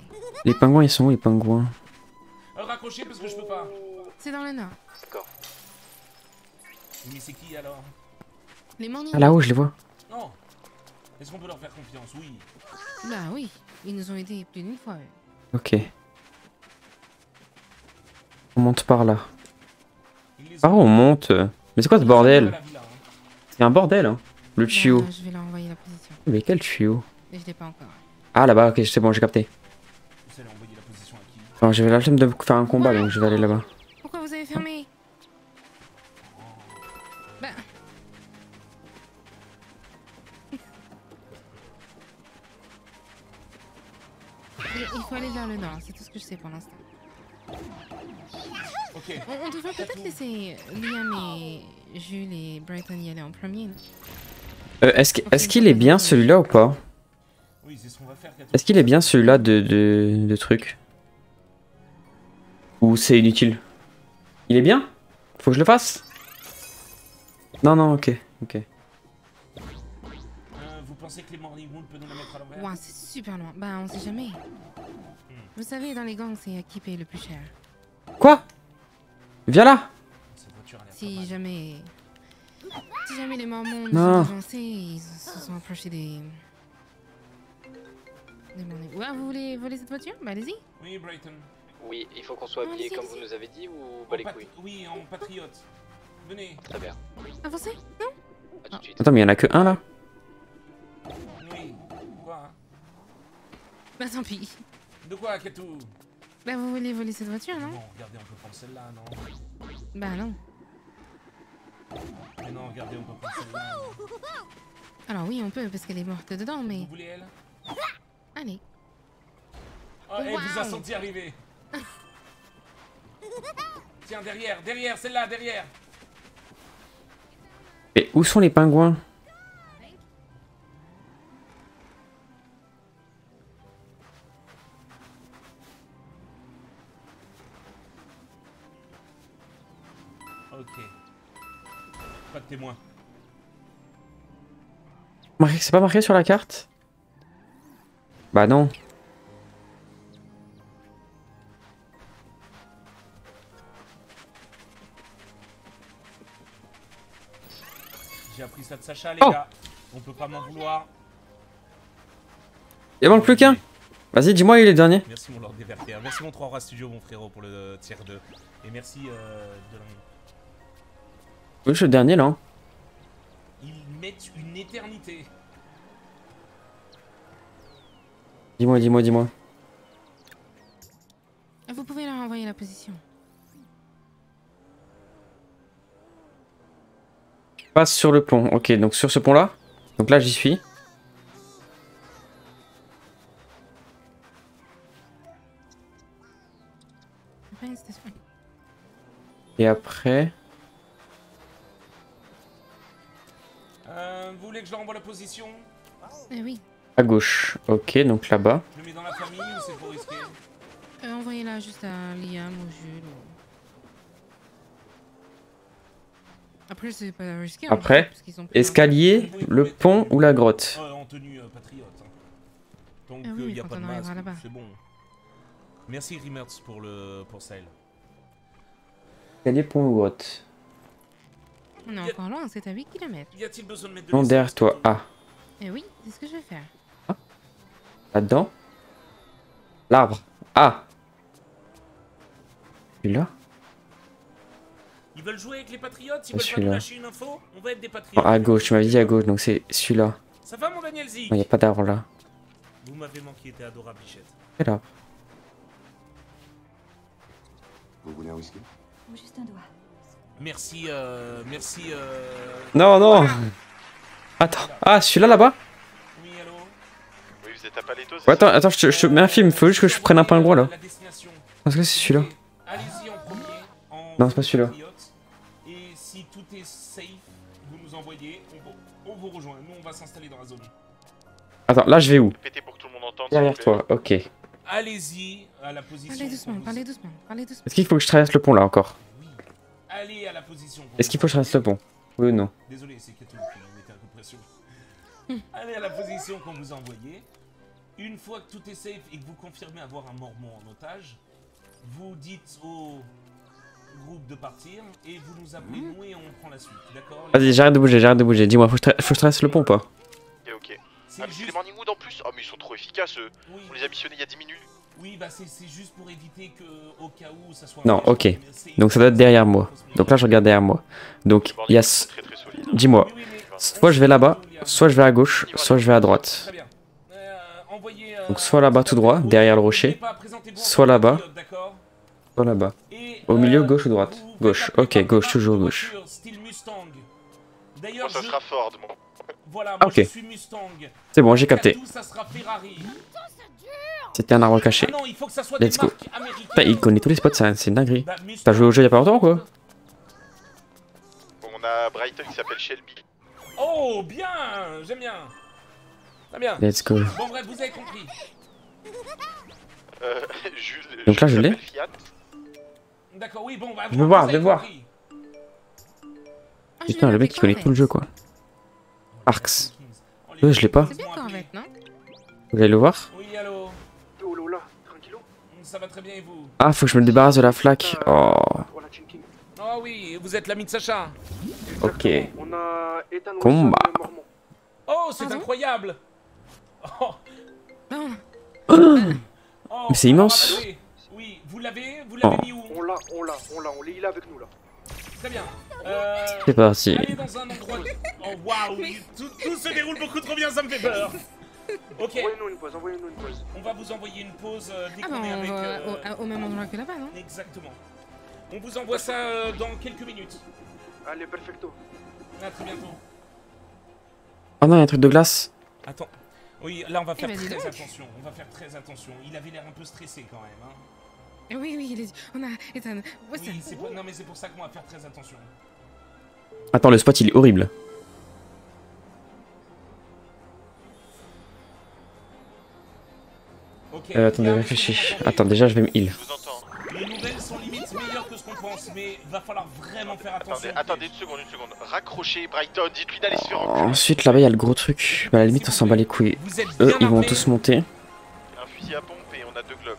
Les pingouins, ils sont où, les pingouins? Euh, raccrochez parce que je peux pas. C'est dans le nord. D'accord. Mais c'est qui alors? Les mornings. Ah, là-haut, je les vois. Non. Est-ce qu'on peut leur faire confiance? Oui. Bah oui, ils nous ont aidés plus d'une fois. eux. Ok. On monte par là. Par où on monte Mais c'est quoi ce bordel? C'est un bordel, hein. Le tuyau. Je vais leur envoyer la position. Mais quel tuyau? Je l'ai pas encore. Ah, là-bas, ok, c'est bon, j'ai capté. Vous allez envoyer la position à qui? Alors, j'avais la flemme de faire un combat, donc je vais aller là-bas. Pourquoi vous avez fermé? Bah. Il il faut aller vers le nord, c'est tout ce que je sais pour l'instant. On, on devrait peut-être laisser Liam et Jules et Brighton y aller en premier. Euh, est-ce qu'il est, qu'il est bien celui-là ou pas? Est-ce qu'il est bien celui-là de, de, de truc? Ou c'est inutile? Il est bien? Faut que je le fasse? Non, non, ok, ok. Euh, vous pensez que les Morning Wood peuvent nous la mettre à l'envers? Ouah, c'est super loin. Bah, on sait jamais. Vous savez, dans les gangs, c'est à qui paye le plus cher. Quoi? Viens là Si jamais. Si jamais les Mormons nous Non. ont devancés, ils se sont approchés des. des Mormons. Ouais, vous voulez voler cette voiture? Bah, allez-y. Oui, Brighton. Oui, il faut qu'on soit habillé comme vous nous avez dit ou bah les couilles? Oui, en patriote. Venez. Très bien. Avancez Non? Attends, mais il y en a que un là Oui. Quoi? Hein Bah, tant pis. De quoi, Katou Bah, vous voulez voler cette voiture, non? Non, regardez, on peut prendre celle-là, non? Bah, non. Mais non, regardez, on peut prendre celle-là. Alors, oui, on peut, parce qu'elle est morte dedans, mais. Vous voulez elle? Allez. Oh, elle vous a Wow. senti arriver. Tiens, derrière, derrière, celle-là, derrière. Et où sont les pingouins? Témoin. C'est pas marqué sur la carte? Bah non. J'ai appris ça de Sacha, les Oh. gars. On peut pas m'en vouloir. Il manque plus qu'un? Vas-y, dis-moi, il est le dernier. Merci mon Lord des. Merci mon 3 Roi Studio, mon frérot, pour le tiers 2. Et merci euh, de Oui, je suis le dernier là. hein. Ils mettent une éternité. Dis-moi, dis-moi, dis-moi. Vous pouvez leur envoyer la position. Passe sur le pont. Ok, donc sur ce pont-là. Donc là, j'y suis. Et après. Vous voulez que je leur envoie la position Eh oui. À gauche. Ok, donc là-bas. Je le mets dans la famille ou c'est trop risqué Euh, Envoyez-la juste à Liam ou Jules. ou- Après, c'est pas risqué. hein, Après, escalier, le pont ou la grotte. Euh, en tenue euh, patriote. hein. Donc Ah il oui, n'y a pas de masque, là-bas. c'est bon. Merci Rimertz pour le pour Sale. Escalier, pont ou grotte. On est encore loin, c'est à 8 km. Y a-t-il besoin de mettre de Non, derrière toi. Ah, Eh oui, c'est ce que je vais faire. là-dedans. L'arbre. Ah. Celui-là Ils veulent jouer avec les patriotes Ils Ah, veulent pas nous lâcher une info On va être des Non, patriotes. à gauche, tu m'avais dit à gauche, donc c'est celui-là. Ça va mon Daniel Zik Non, y a pas d'arbre là. Vous m'avez manqué, t'es adorable Bichette. Quel arbre Vous voulez un whisky? Juste un doigt. Merci, euh, merci, euh... Non, non Attends. Ah, celui-là là-bas Oui, vous êtes à Paletto, c'est Ouais, attends, attends, je te, je te mets un film. Faut juste que je prenne un pingouin là. Parce que c'est celui-là. Allez-y en premier. En Non, c'est pas celui-là. patriote. Et si tout est safe, vous nous envoyez, on vous, on vous rejoint. Nous, on va s'installer dans la zone. Attends, là je vais où Pété pour que tout le monde entende. Derrière toi, ok. Est-ce Allez-y à la position. Parlez doucement, parlez doucement, parlez doucement. qu'il faut que je traverse le pont là encore? Allez à la position. qu'on Est-ce qu'il faut que je traverse le pont Oui ou non Désolé, c'est Kato qui m'a metté un coup de pression. Allez à la position qu'on vous a envoyée. Une fois que tout est safe et que vous confirmez avoir un mormon en otage, vous dites au groupe de partir et vous nous appelez nous et on prend la suite, d'accord? Vas-y, j'arrête de bouger, j'arrête de bouger. Dis-moi, faut, que je traverse le pont ou pas? Ok, ok. Ah, mais c'est les Morning Wood en plus Oh, mais ils sont trop efficaces eux. On les a missionnés il y a 10 minutes. Oui, bah c'est juste pour éviter que au cas où ça soit. Non, ok. Donc ça doit être derrière moi. Donc là je regarde derrière moi. Donc il y a... s- Dis-moi. Soit je vais là-bas, soit je vais à gauche, soit je vais à droite. Donc soit là-bas tout droit, derrière le rocher. Soit là-bas. Soit là-bas. Au milieu, gauche ou droite? Gauche. Ok, gauche, toujours gauche. D'ailleurs, ça je- sera Ford, moi. Voilà, Ah, moi ok. je suis Mustang. C'est bon, j'ai capté. C'était un arbre caché. Ah non, il faut que ça soit des Let's go. Putain, il connaît tous les spots, ça, c'est une dinguerie. Bah. T'as joué au jeu il y a pas longtemps ou quoi Bon, on a Brighton qui s'appelle Shelby. Oh, bien J'aime bien. Très bien. Let's go. Bon, bref, vous avez compris. Euh, Jules. Donc là, je l'ai. D'accord, oui, bon, bah. Je vous- veux voir, vous je veux avez voir. compris. Putain, le mec il connaît tout le jeu quoi. Arx. Euh, je l'ai pas. Vous allez le voir Oui, allô Ça va très bien et vous Ah, faut que je me débarrasse de la flaque. Oh. Oh oui, vous êtes l'ami de Sacha. Ok. On a Combat. Oh, c'est incroyable. Oh, Non. oh, Mais c'est immense. alors, attendez. Oui, vous l'avez Vous l'avez Oh. mis où On l'a, on l'a, on l'a, on l'a, il est avec nous là. Très bien. Euh, C'est parti. Allez dans un endroit. Oh waouh, tout, tout se déroule beaucoup trop bien, ça me fait peur. Ok, Envoyez-nous une pause, envoyez-nous une pause. on va vous envoyer une pause euh, dès Ah bah qu'on est on avec. euh, au, au même endroit que là-bas, non? Exactement. On vous envoie ça euh, dans quelques minutes. Allez, perfecto. À très bientôt. Oh non, il y a un truc de glace. Attends. Oui, là on va faire Eh ben, dis très attention. On va faire très attention. Il avait l'air un peu stressé quand même. Hein. Eh Oui, oui, il est... on a Ethan. Oui, c'est pour- non mais c'est pour ça qu'on va faire très attention. Attends, le spot il est horrible. Euh, attendez, réfléchis. Attends, déjà je vais me heal. Je vous entends. Les nouvelles sont limite meilleures que ce qu'on pense, mais va falloir vraiment faire attention. Attendez, attendez une seconde, une seconde. Raccrochez Brighton, dites-lui d'aller se faire enculer. Ensuite, là-bas il y a le gros truc. Bah, à la limite, on s'en bat les couilles. Eux, ils vont tous monter. Un fusil à pompe et on a deux Glocks.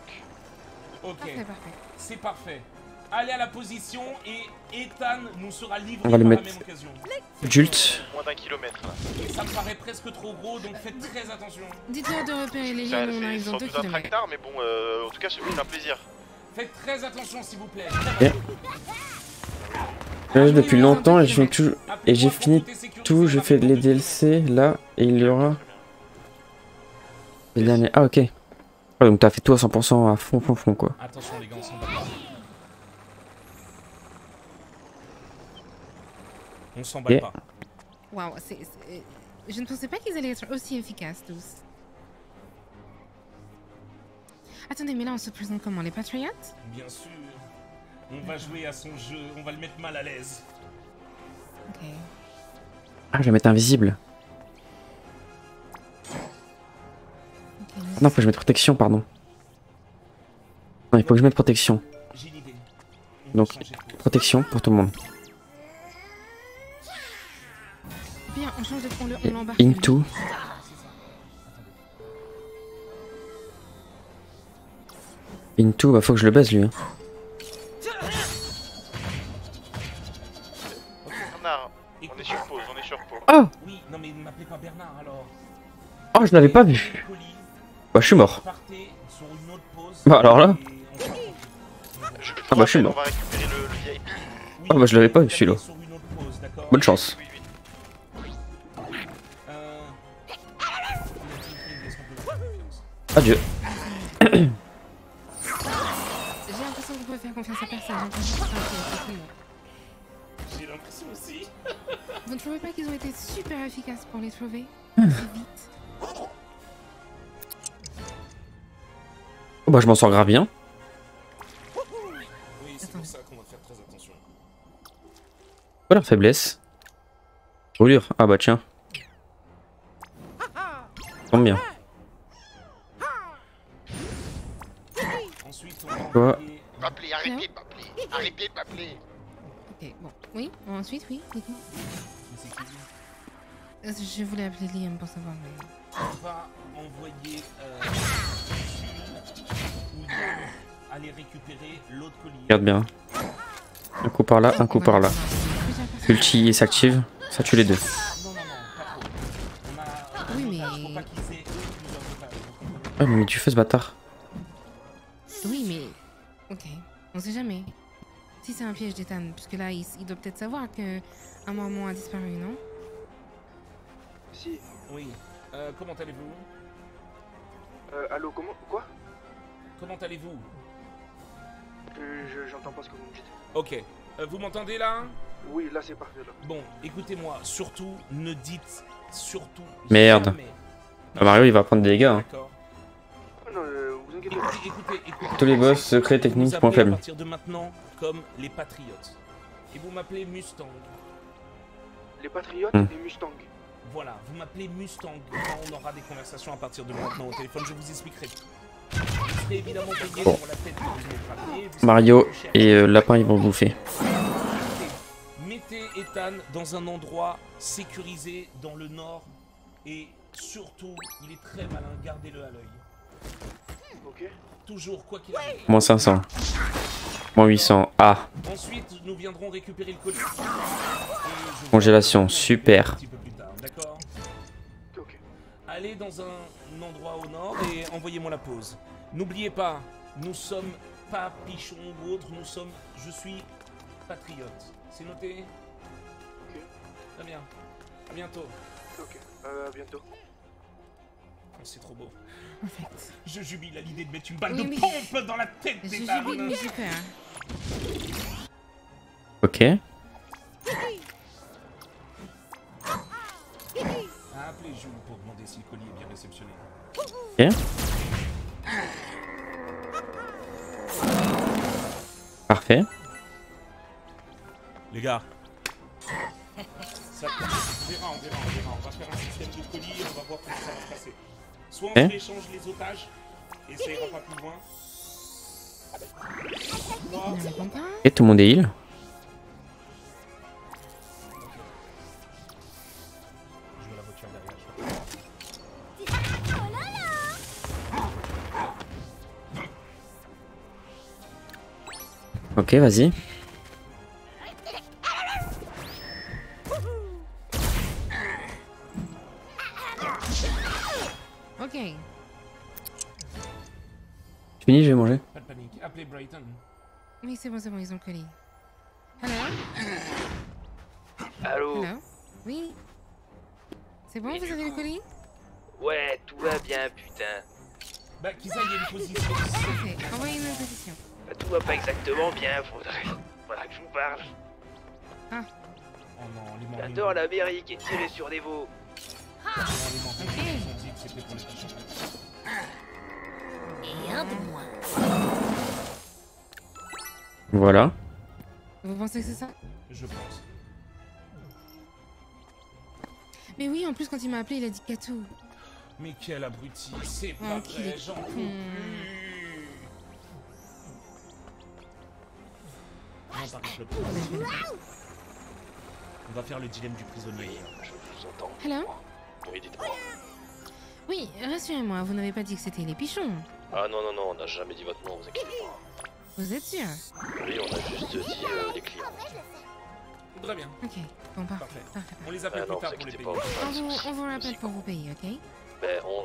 Ok. Parfait. C'est parfait. Allez à la position et Ethan nous sera livré On va le par mettre. la même occasion. Jult. Moins d'un kilomètre ça me paraît presque trop gros, donc faites très attention. Dites-leur de repérer les où on arrive sans dans 2 doute un km. tractard, mais bon, euh, en tout cas, fait un plaisir. Faites très attention s'il vous plaît. Ok. Là, depuis longtemps et je fais tout. Et j'ai fini tout, j'ai fait les DLC là et il y aura. Les derniers. Ah, ok. Ah, donc t'as fait tout à 100% à fond, fond, fond quoi. Attention les gars, on s'en bat pas. On s'emballe pas. Waouh, Je ne pensais pas qu'ils allaient être aussi efficaces tous. Attendez, mais là on se présente comment Les Patriots? Bien sûr. On va jouer à son jeu, on va le mettre mal à l'aise. Ok. Ah, je vais mettre invisible. Ah non, faut que je mette protection, pardon. Non, il faut que je mette protection. J'ai une idée. Donc, protection pour tout le monde. Into. Into, bah faut que je le baise lui. hein. Bernard, on est sur pause, on est sur pause. Oh Oui, non mais ne m'appelez pas Bernard alors. Oh, je l'avais pas vu. Bah, je suis mort. Bah, alors là. Ah bah, je suis mort. Ah, bah, je l'avais pas vu celui-là. Bonne chance. Adieu. J'ai l'impression que vous pouvez faire confiance à personne. J'ai l'impression aussi. Vous ne trouvez pas qu'ils ont été super efficaces pour les trouver Hmm. Si vite. Oh bah je m'en sors grave bien. Oui, c'est pour ça qu'on va faire très attention. Quoi leur faiblesse Brûlure. Ah bah tiens. Tombe bien. Ensuite, on va Quoi M'appeler, arrêtez de m'appeler. Arrêtez de m'appeler. Ok, bon. Oui, ensuite, oui, dites-moi. Mais c'est qui Je voulais appeler Liam pour savoir, mais... On va envoyer euh, aller récupérer l'autre collier. Regarde bien. Un coup par là, un coup par là. Ulti s'active, ça tue les deux. Non, non, non, pas trop. On a. Oui, mais-. Ouais, mais tu fais ce bâtard. Oui, mais... Ok, on sait jamais. Si c'est un piège d'Ethan, puisque là, il, il doit peut-être savoir que un mormon a disparu, non? Si. Oui. Euh, comment allez-vous? Euh, allô, comment Quoi? Comment allez-vous? Euh, je- J'entends pas ce que vous me dites. Ok. Euh, vous m'entendez là? Oui, là c'est parfait là. Bon, écoutez-moi, surtout, ne dites surtout. Merde. jamais- Ah, Mario il va prendre des dégâts. hein. D'accord. Tous les boss secrets techniques vous point appelez à faible. partir de maintenant comme les Patriotes. Et vous m'appelez Mustang. Les Patriotes Hmm. et Mustang. Voilà, vous m'appelez Mustang. Quand on aura des conversations à partir de maintenant au téléphone, je vous expliquerai tout. Vous serez évidemment payé Bon. pour la tête que vous. Vous Mario et euh, Lapin ils vont bouffer. Mettez Ethan dans un endroit sécurisé dans le nord et surtout, il est très malin, gardez-le à l'œil. Ok. Toujours, quoi qu'il arrive. Moins 500. Moins 800. Ah, Ensuite, nous viendrons récupérer le colis. Congélation, super. Tard. Allez dans un endroit au nord et envoyez-moi la pause. N'oubliez pas, nous sommes pas pichons ou autres, nous sommes, je suis patriote. C'est noté Ok. Très bien. À bientôt. Ok. Euh, à bientôt. Oh, c'est trop beau. Je jubile à l'idée de mettre une balle Oui, de pompe dans la tête Je des jubile, mais j'ai peur. ok. Appelez Jules pour demander si le colis est bien réceptionné. Ok. Parfait. Les gars. Ça, on verra, on verra, on verra. On va faire un système de colis et on va voir comment ça va se passer. Soit on Hein échange les otages et ça ira pas plus loin. Soit... Et tout le monde est heal. Ok, vas-y. Brighton. Oui, c'est bon, c'est bon, ils ont le colis. Hello? Allô? Hello? Oui? C'est bon, vous avez le colis Ouais, tout va bien, putain. Bah, qu'ils aillent à une position. Parfait, envoyez-nous une position. Bah, tout va pas exactement bien, faudrait... faudrait que je vous parle. Oh non, les. J'adore l'Amérique et tirer sur des veaux. Non, les morts. Pour. Et un de moins. Voilà. Vous pensez que c'est ça? Je pense. Mais oui, en plus, quand il m'a appelé, il a dit Katou. Mais quel abruti. C'est pas vrai, j'en peux plus. Non, par contre, le On va faire le dilemme du prisonnier. Je vous entends. Hello? Oui, dites-moi. Oui, rassurez-moi, vous n'avez pas dit que c'était les pichons. Ah non, non, non, on n'a jamais dit votre nom, vous inquiétez pas. Vous êtes sûr Oui, on a juste dit euh, les clients. Très bien. Ok, bon, parfait. Parfait. parfait. On les appelle Ah plus non, tard vous pour les payer. pas. On vous, on vous rappelle pour vous payer, ok? Ben, on...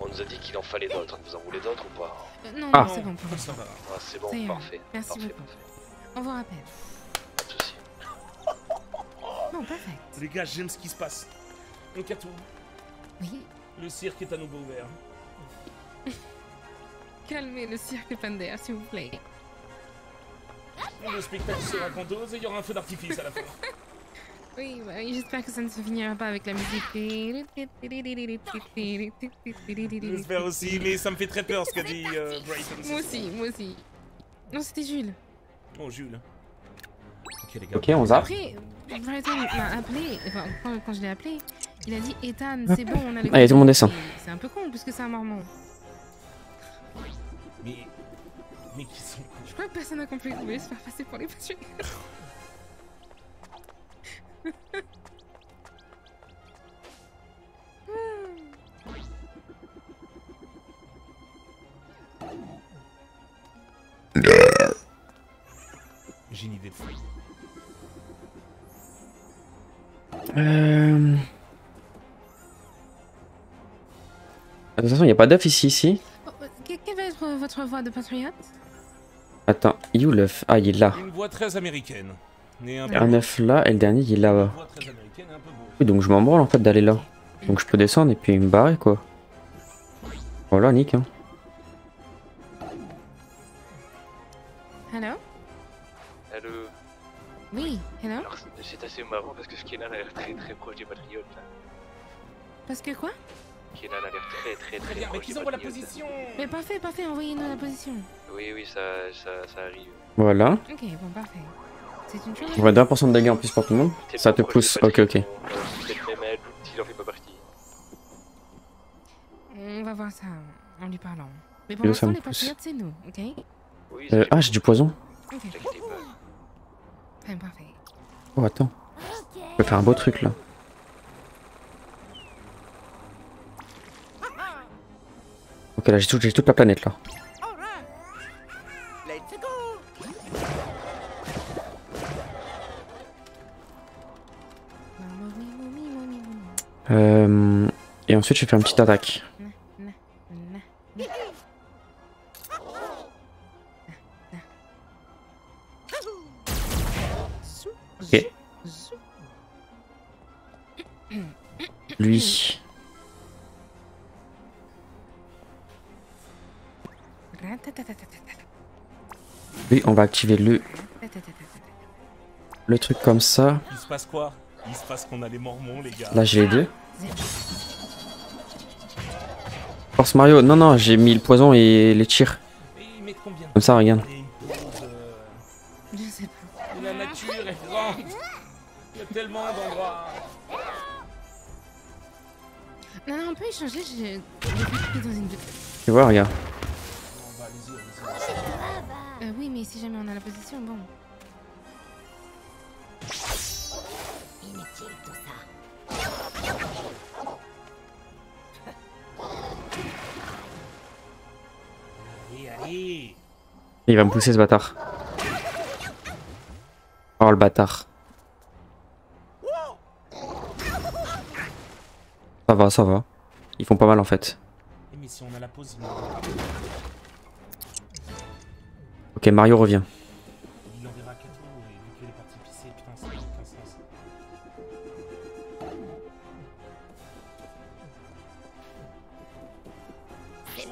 On nous a dit qu'il en fallait d'autres. Vous en voulez d'autres ou pas? Euh, Non, Ah. non, c'est bon pour Ça l'instant. va. Ah, c'est bon, parfait. Merci parfait, beaucoup. parfait. On vous rappelle. Pas de soucis. Bon, parfait. Les gars, j'aime ce qui se passe. On tout. Oui, Le cirque est à nouveau ouvert. calmez le cirque Panda, s'il vous plaît. Le spectacle sera grandiose et il y aura un feu d'artifice à la fin. Oui, bah oui, j'espère que ça ne se finira pas avec la musique. J'espère aussi, mais ça me fait très peur ce qu'a dit euh, Brighton. Moi aussi, moi aussi. Non, c'était Jules. Oh, Jules. Ok, les gars. Ok, on zappe. Après, Brighton m'a appelé, enfin, quand, quand je l'ai appelé, il a dit Ethan, c'est bon, on a le. Allez, tout le monde descend. C'est un peu con, puisque c'est un mormon. Mais. Mais qui sont. Je crois que personne n'a compris qu'on voulait se faire passer pour les passionnés. J'ai une idée de fou. Euh... De toute façon, il n'y a pas d'œuf ici, ici. Que- Quelle va être votre voix de patriote? Attends, il est où l'œuf Ah, il est là. Une voix très américaine. Mais un. Un œuf là et le dernier il est là-bas. Oui, donc je m'en branle en fait d'aller là. Donc je peux descendre et puis me barrer quoi. Voilà, nick. Hein. Hello Allô? Oui, hello? Alors, c'est assez marrant parce que ce Kenan a l'air très très proche des patriotes. là. Parce que quoi? Kenan a l'air très très Très très bien, mais proche qu'ils des envoient la patriotes. position Mais parfait, parfait, envoyez-nous la position. Oui, oui, ça, ça, ça arrive. Voilà. Ok, bon, parfait. C'est une chose. On va 1% de dégâts en plus pour tout le monde. Ça te pousse. Ok, ok. Peut-être même elle, s'il en fait pas partie. On va voir ça en lui parlant. Mais pour Et là, ça l'instant, me les patriotes, c'est nous, ok Oui, Euh, ah, j'ai du poison. Ok. parfait. Oh, attends. Je peux faire un beau truc là. Là j'ai tout- j'ai toute la planète là. Euh, et ensuite je faire une petite attaque. Lui. Lui, on va activer le, le truc comme ça. Il se passe quoi? Il se passe qu'on a les mormons, les gars. Là j'ai les deux. Force Mario, non non, j'ai mis le poison et les tirs. Comme ça, regarde. Euh, Je sais pas. et la nature est grande. Il y a tellement d'endroits. Non, non, on peut échanger, je je vais cliquer dans une... Tu vois, regarde. Mais si jamais on a la position, bon. Inutile tout ça. Il va me pousser ce bâtard. Oh le bâtard. Ça va, ça va. Ils font pas mal en fait. Eh, Mais si on a la pause, n'a aucun sens.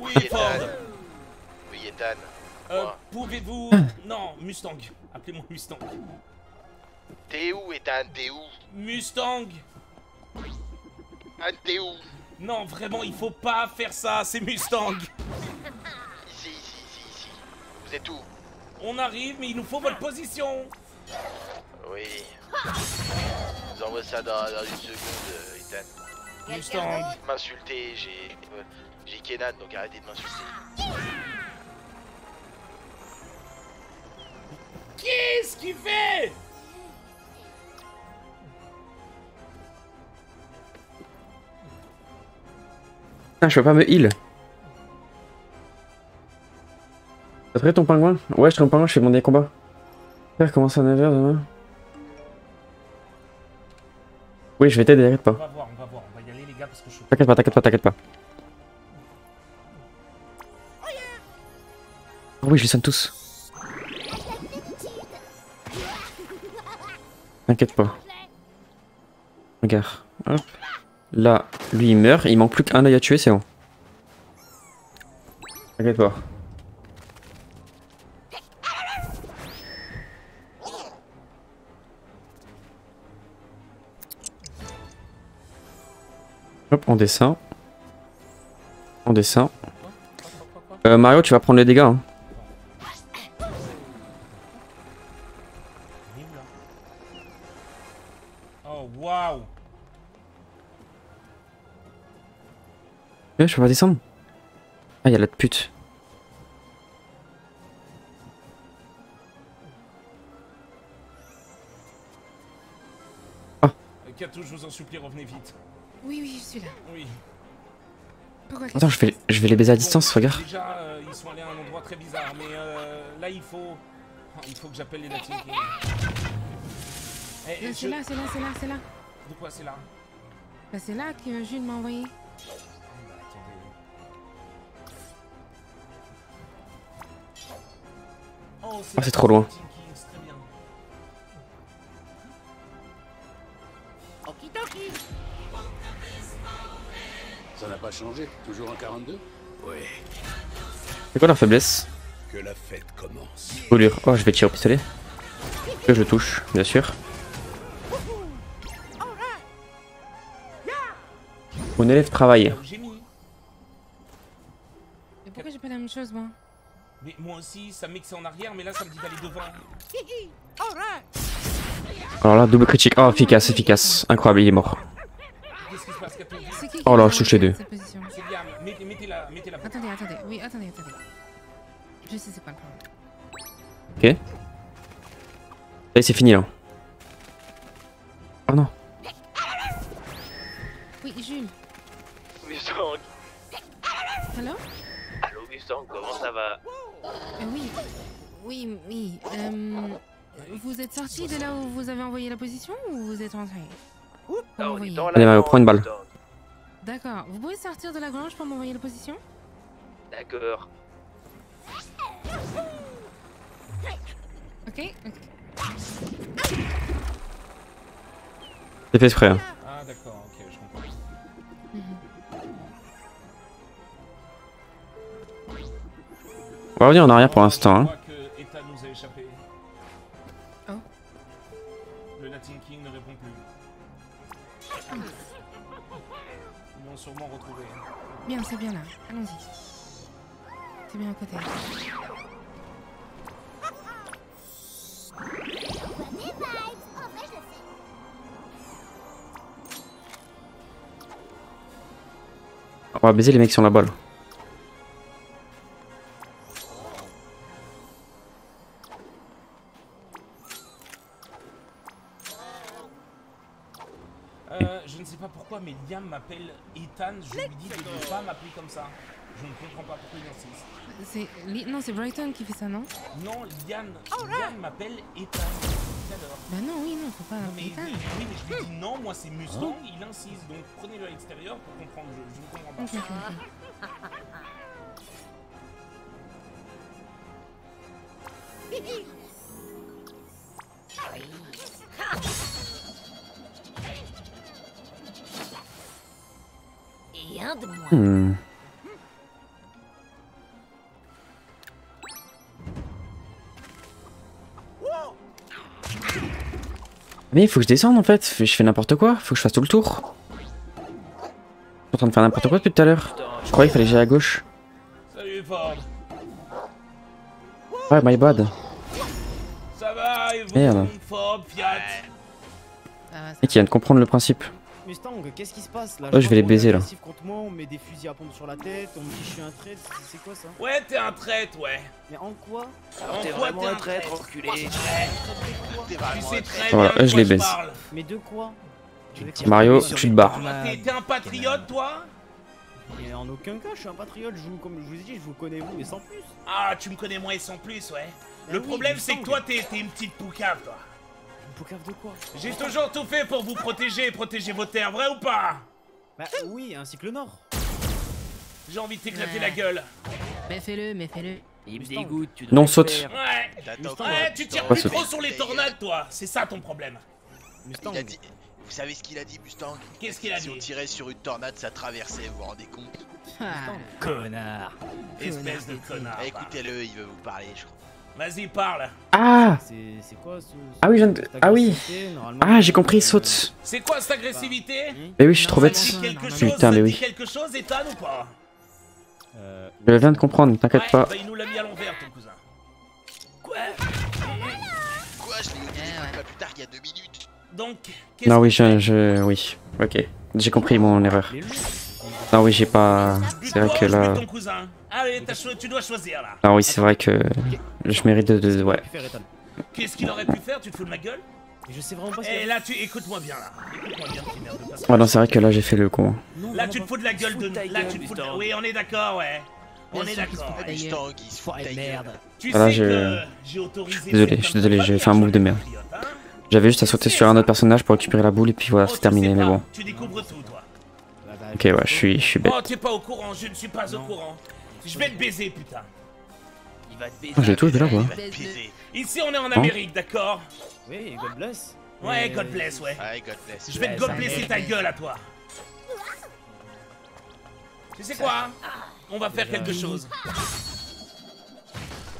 Oui, Ethan. Ford. Oui, Ethan. Euh. Pouvez-vous. Non, Mustang. Appelez-moi Mustang. T'es où, Ethan? T'es où? Mustang Anne, t'es où? Non, vraiment, il faut pas faire ça, c'est Mustang Ici, ici, ici, ici. Vous êtes où? On arrive, mais il nous faut votre position Oui. Je vous envoie ça dans, dans une seconde, euh, Ethan. Mustang M'insulter, j'ai. euh, j'ai Kenan, donc arrêtez de m'insulter. Qu'est-ce qu'il fait? Putain, je peux pas me heal. T'as trouvé ton pingouin? Ouais, je trouve ton pingouin, je fais mon dernier combat. Frère, commence à 9h demain. Oui, je vais t'aider, t'inquiète On pas. va voir, on va voir, on va y aller les gars parce que je... T'inquiète pas, t'inquiète pas, t'inquiète pas. Oh oui, je les sonne tous. T'inquiète pas. Regarde. Hop. Là, lui il meurt, il manque plus qu'un œil à tuer, c'est bon. T'inquiète pas. Hop, on descend. On descend. Euh, Mario, tu vas prendre les dégâts. Hein. Oh, waouh Ouais, je peux pas descendre. Ah, y'a la pute. Euh, Kato, je vous en supplie, revenez vite. Oui, oui, je suis là. Oui. Pourquoi Attends, je vais, je vais les baiser à distance, regarde. Déjà, euh, ils sont allés à un endroit très bizarre, mais euh, là, il faut... oh, il faut que j'appelle les Latin Kings. Eh, Là, je- C'est là, c'est là, c'est là, c'est là. De quoi c'est là? Bah, c'est là que Jules m'a envoyé. Oh, Ah, c'est trop loin. Ça n'a pas changé Toujours un 42 Oui, C'est quoi leur faiblesse? Que la fête commence. Brûlure. Oh, je vais tirer au pistolet. Que je touche, bien sûr. Mon élève travaille. Mais pourquoi j'ai pas la même chose, moi? Mais moi aussi, ça me met que c'est en arrière, mais là, ça me dit d'aller devant. Alors là, double critique. Oh, efficace, efficace. Incroyable, il est mort. Oh là, je touche les deux. Attendez, attendez. Oui, attendez, attendez. Je sais c'est quoi le problème. Ok. Allez, c'est fini là. Oh non. Oui, Jules. Mustang Allô? Allô Mustang, comment ça va? Euh, Oui. Oui, oui. Euh, vous êtes sorti de là où vous avez envoyé la position ou vous êtes rentré? Pour on est m'envoyer. dans la Allez, Mario, prends une balle. D'accord. Vous pouvez sortir de la grange pour m'envoyer la position? D'accord. Ok. ok. C'est fait exprès. Hein. Ah, d'accord, ok, je comprends. On va revenir en arrière pour l'instant. Hein. Bien, c'est bien là. Allons-y. C'est bien à côté. On va baiser les mecs sur la balle. Liam m'appelle Ethan. Je lui dis de ne pas m'appeler comme ça. Je ne comprends pas pourquoi il insiste. C'est Li- non, c'est Brighton qui fait ça, non? Non, Liam, Liam m'appelle Ethan. Bah non, oui, non, faut pas. Non, mais, Ethan. oui, oui, mais je lui dis non, moi c'est Mustang, il insiste. Donc prenez-le à l'extérieur pour comprendre. Je, je ne comprends pas. Ok, ok, de. Hmm. Mais il faut que je descende en fait. Je fais n'importe quoi. Faut que je fasse tout le tour. Je suis en train de faire n'importe quoi depuis tout à l'heure. Je croyais qu'il fallait que j'aille à gauche. Ouais, my bad. Ça va Merde. Et qui vient de comprendre le principe. Mustang, qu'est-ce qui se passe là? Oh, je vais les baiser, là. contre moi, on met des fusils à pompe sur la tête, on me dit je suis un traître, c'est- quoi ça? Ouais, t'es un traître, ouais. Mais en quoi? En t'es quoi vraiment t'es un traître, enculé. Tu sais très Voilà, bien de je quoi les je baise. parle. Mais de quoi? Mario, tu te barres. T'es t'es un patriote, toi? Mais en aucun cas, je suis un patriote, je vous, comme je vous ai dit, je vous connais vous, mais sans plus. Ah, tu me connais moins et sans plus, ouais. Ah Le oui, problème, c'est que toi, t'es t'es une petite poucave, toi. Une poucave de quoi J'ai toujours tout fait pour vous protéger et protéger vos terres, vrai ou pas? Bah oui, ainsi que le Nord. J'ai envie de t'éclater Ouais. la gueule. Mais fais-le, mais fais-le. Il me dégoûte, tu Non, devrais saute. faire. Ouais. Tu tires plus trop sur les tornades, toi. C'est ça ton problème. Mustang, Il a dit. Vous savez ce qu'il a dit, Mustang? Qu'est-ce qu'il a Si on dit? tirait sur une tornade, ça traversait, vous vous rendez compte? Ah, Connard. Espèce de connard. Écoutez-le, il veut vous parler, je crois. Vas-y, parle. Ah C'est quoi ce. ce- Ah oui, je viens de- cette Ah oui Ah, j'ai euh, compris, saute C'est quoi cette agressivité Mais oui, je suis trop bête. chose, Putain, mais oui. quelque chose, Ethan, ou pas euh, Je viens de comprendre, t'inquiète pas. bah il nous l'a mis à l'envers, ton cousin. Quoi Quoi Je l'ai téléphone pas plus tard qu'il y a deux minutes. Donc, Non, oui, je, je... Oui, ok. J'ai compris mon erreur. Non, oui, j'ai pas... C'est vrai que là... Allez, tu dois choisir, là. Non, oui, c'est vrai que... Je mérite de... de- Ouais. Qu'est-ce qu'il aurait pu faire? Tu te fous de ma gueule? Je sais vraiment pas ce Et qu'il là, tu écoute-moi bien, là. Écoute-moi bien, petit merde. parce que- Ouais, non, c'est vrai que là, j'ai fait le con. Là, tu te fous de la gueule de nous. Là, tu te fous de... Oui, on est d'accord, ouais. On est d'accord. Ah, gueule. Tu Ah, là, sais je... que j'ai autorisé... Désolé, je suis désolé, j'ai fait un move de merde. J'avais juste à sauter sur un autre personnage pour récupérer la boule et puis voilà, c'est terminé, mais bon. Tu découvres tout, toi. Ok, ouais, je suis, je suis bête. Oh, t'es pas au courant, je ne suis pas au courant. Je vais te baiser, putain. Il va te baiser. Ah, j'ai tout, je vais là, quoi. Ici, on est en Hein Amérique, d'accord Oui, God bless. Ouais, Mais- God bless, ouais. Ouais, God bless. Je vais te God blesser ta gueule à toi. Tu sais quoi On va faire quelque chose.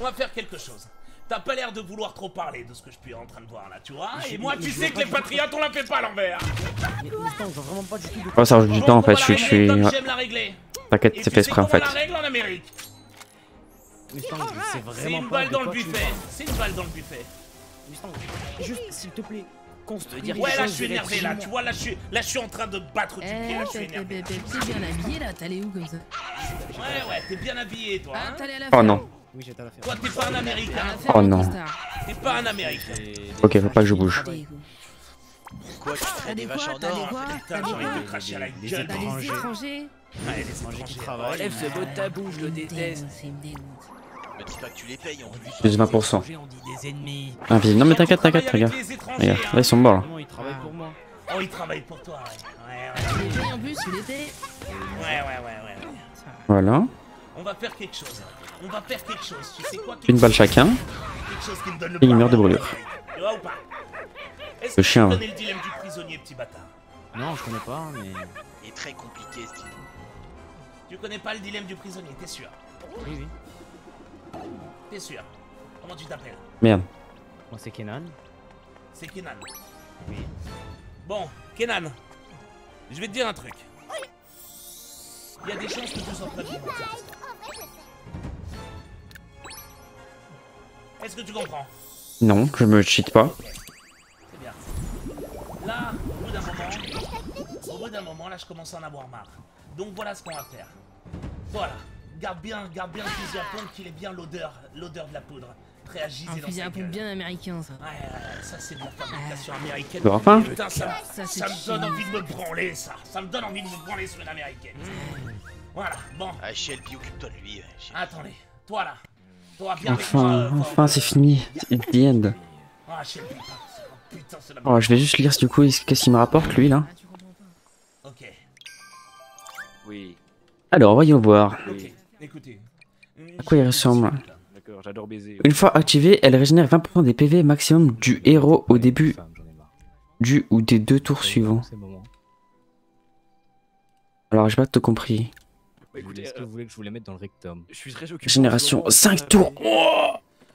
On va faire quelque chose. T'as pas l'air de vouloir trop parler de ce que je suis en train de voir là, tu vois Et moi, tu sais que les patriotes, on la fait pas à l'envers. Mais Mustang, je vois vraiment pas du tout de Ouais, ça rajoute du temps en fait, je suis. Je j'aime la régler. T'inquiète, c'est fait exprès en fait. C'est vraiment une balle dans le buffet. C'est une balle dans le buffet. Juste s'il te plaît, construis Ouais, là, je suis énervé, là. Tu vois, là, je suis, là, je suis en train de battre du Eh, pied. Là, je suis t'es énervé. t'es- bien habillé là, t'allais où comme ça Ouais, ouais, t'es bien habillé, toi. Ah, hein t'allais à la Oh non. Oui, j'étais à la. Toi, t'es pas un américain. Oh non. T'es pas un américain. Ok, faut pas que je bouge. Quoi, tu T'as ferais des vaches en T'as des or quoi Putain, T'as j'ai des envie de cracher à la gueule. T'as des étrangers. Étrangers Ouais, les étrangers. Enlève ce mot tabou, je le déteste. Me dis pas que tu les payes en plus. Plus 20%. On dit des ennemis. Invisible. Non, mais t'inquiète, t'inquiète, regarde. Regarde, là ils sont morts là. Vraiment, ils travaillent pour moi. Oh, il travaille pour toi, ouais. Ouais, ouais. en plus. Voilà. On va faire quelque chose. On va faire quelque chose. Tu sais quoi Une balle chacun. Quelque chose qui me donne le Et il meurt de brûlure. Tu vois ou pas Est-ce Le que chien, tu ouais. connais le dilemme du prisonnier, petit bâtard Non, je connais pas, mais. Il est très compliqué ce type. Tu connais pas le dilemme du prisonnier, t'es sûr Oui, oui. T'es sûr Comment tu t'appelles Merde. Moi, c'est Kenan. C'est Kenan. Oui. Bon, Kenan, je vais te dire un truc. Il y a des chances que tu sois pas vivre. Est-ce que tu comprends Non, je me cheat pas. C'est bien. Là, au bout d'un moment, au bout d'un moment, là, je commence à en avoir marre. Donc voilà ce qu'on va faire. Voilà. Garde bien, garde bien le fusil à pompe qu'il ait bien l'odeur, l'odeur de la poudre. Prêt à giser Un dans fusil à pompe bien américain ça. Ouais, ouais, ça c'est de la fabrication américaine. Faim Putain, ça, Ça, ça me donne envie de me branler, ça. Ça me donne envie de me branler sur une américaine. Voilà, bon. Ah, Shelby, occupe-toi de lui. Attendez, toi là. Toi, moi. Enfin, euh, enfin, c'est fini. C'est the end. Ah, Shelby, putain, c'est la Oh, je vais juste lire du coup qu'est-ce qu'il me rapporte lui là. Ok, Oui, Alors, voyons voir. ok, écoutez. À quoi il ressemble baiser. Une fois activée, elle régénère 20% des PV maximum du héros au début du ou des deux tours suivants. Alors, j'ai pas tout compris. Bah, écoutez, Est-ce que vous voulez que je vous les mette dans le rectum je suis très occupé. Génération en ce moment. 5 tours. Oh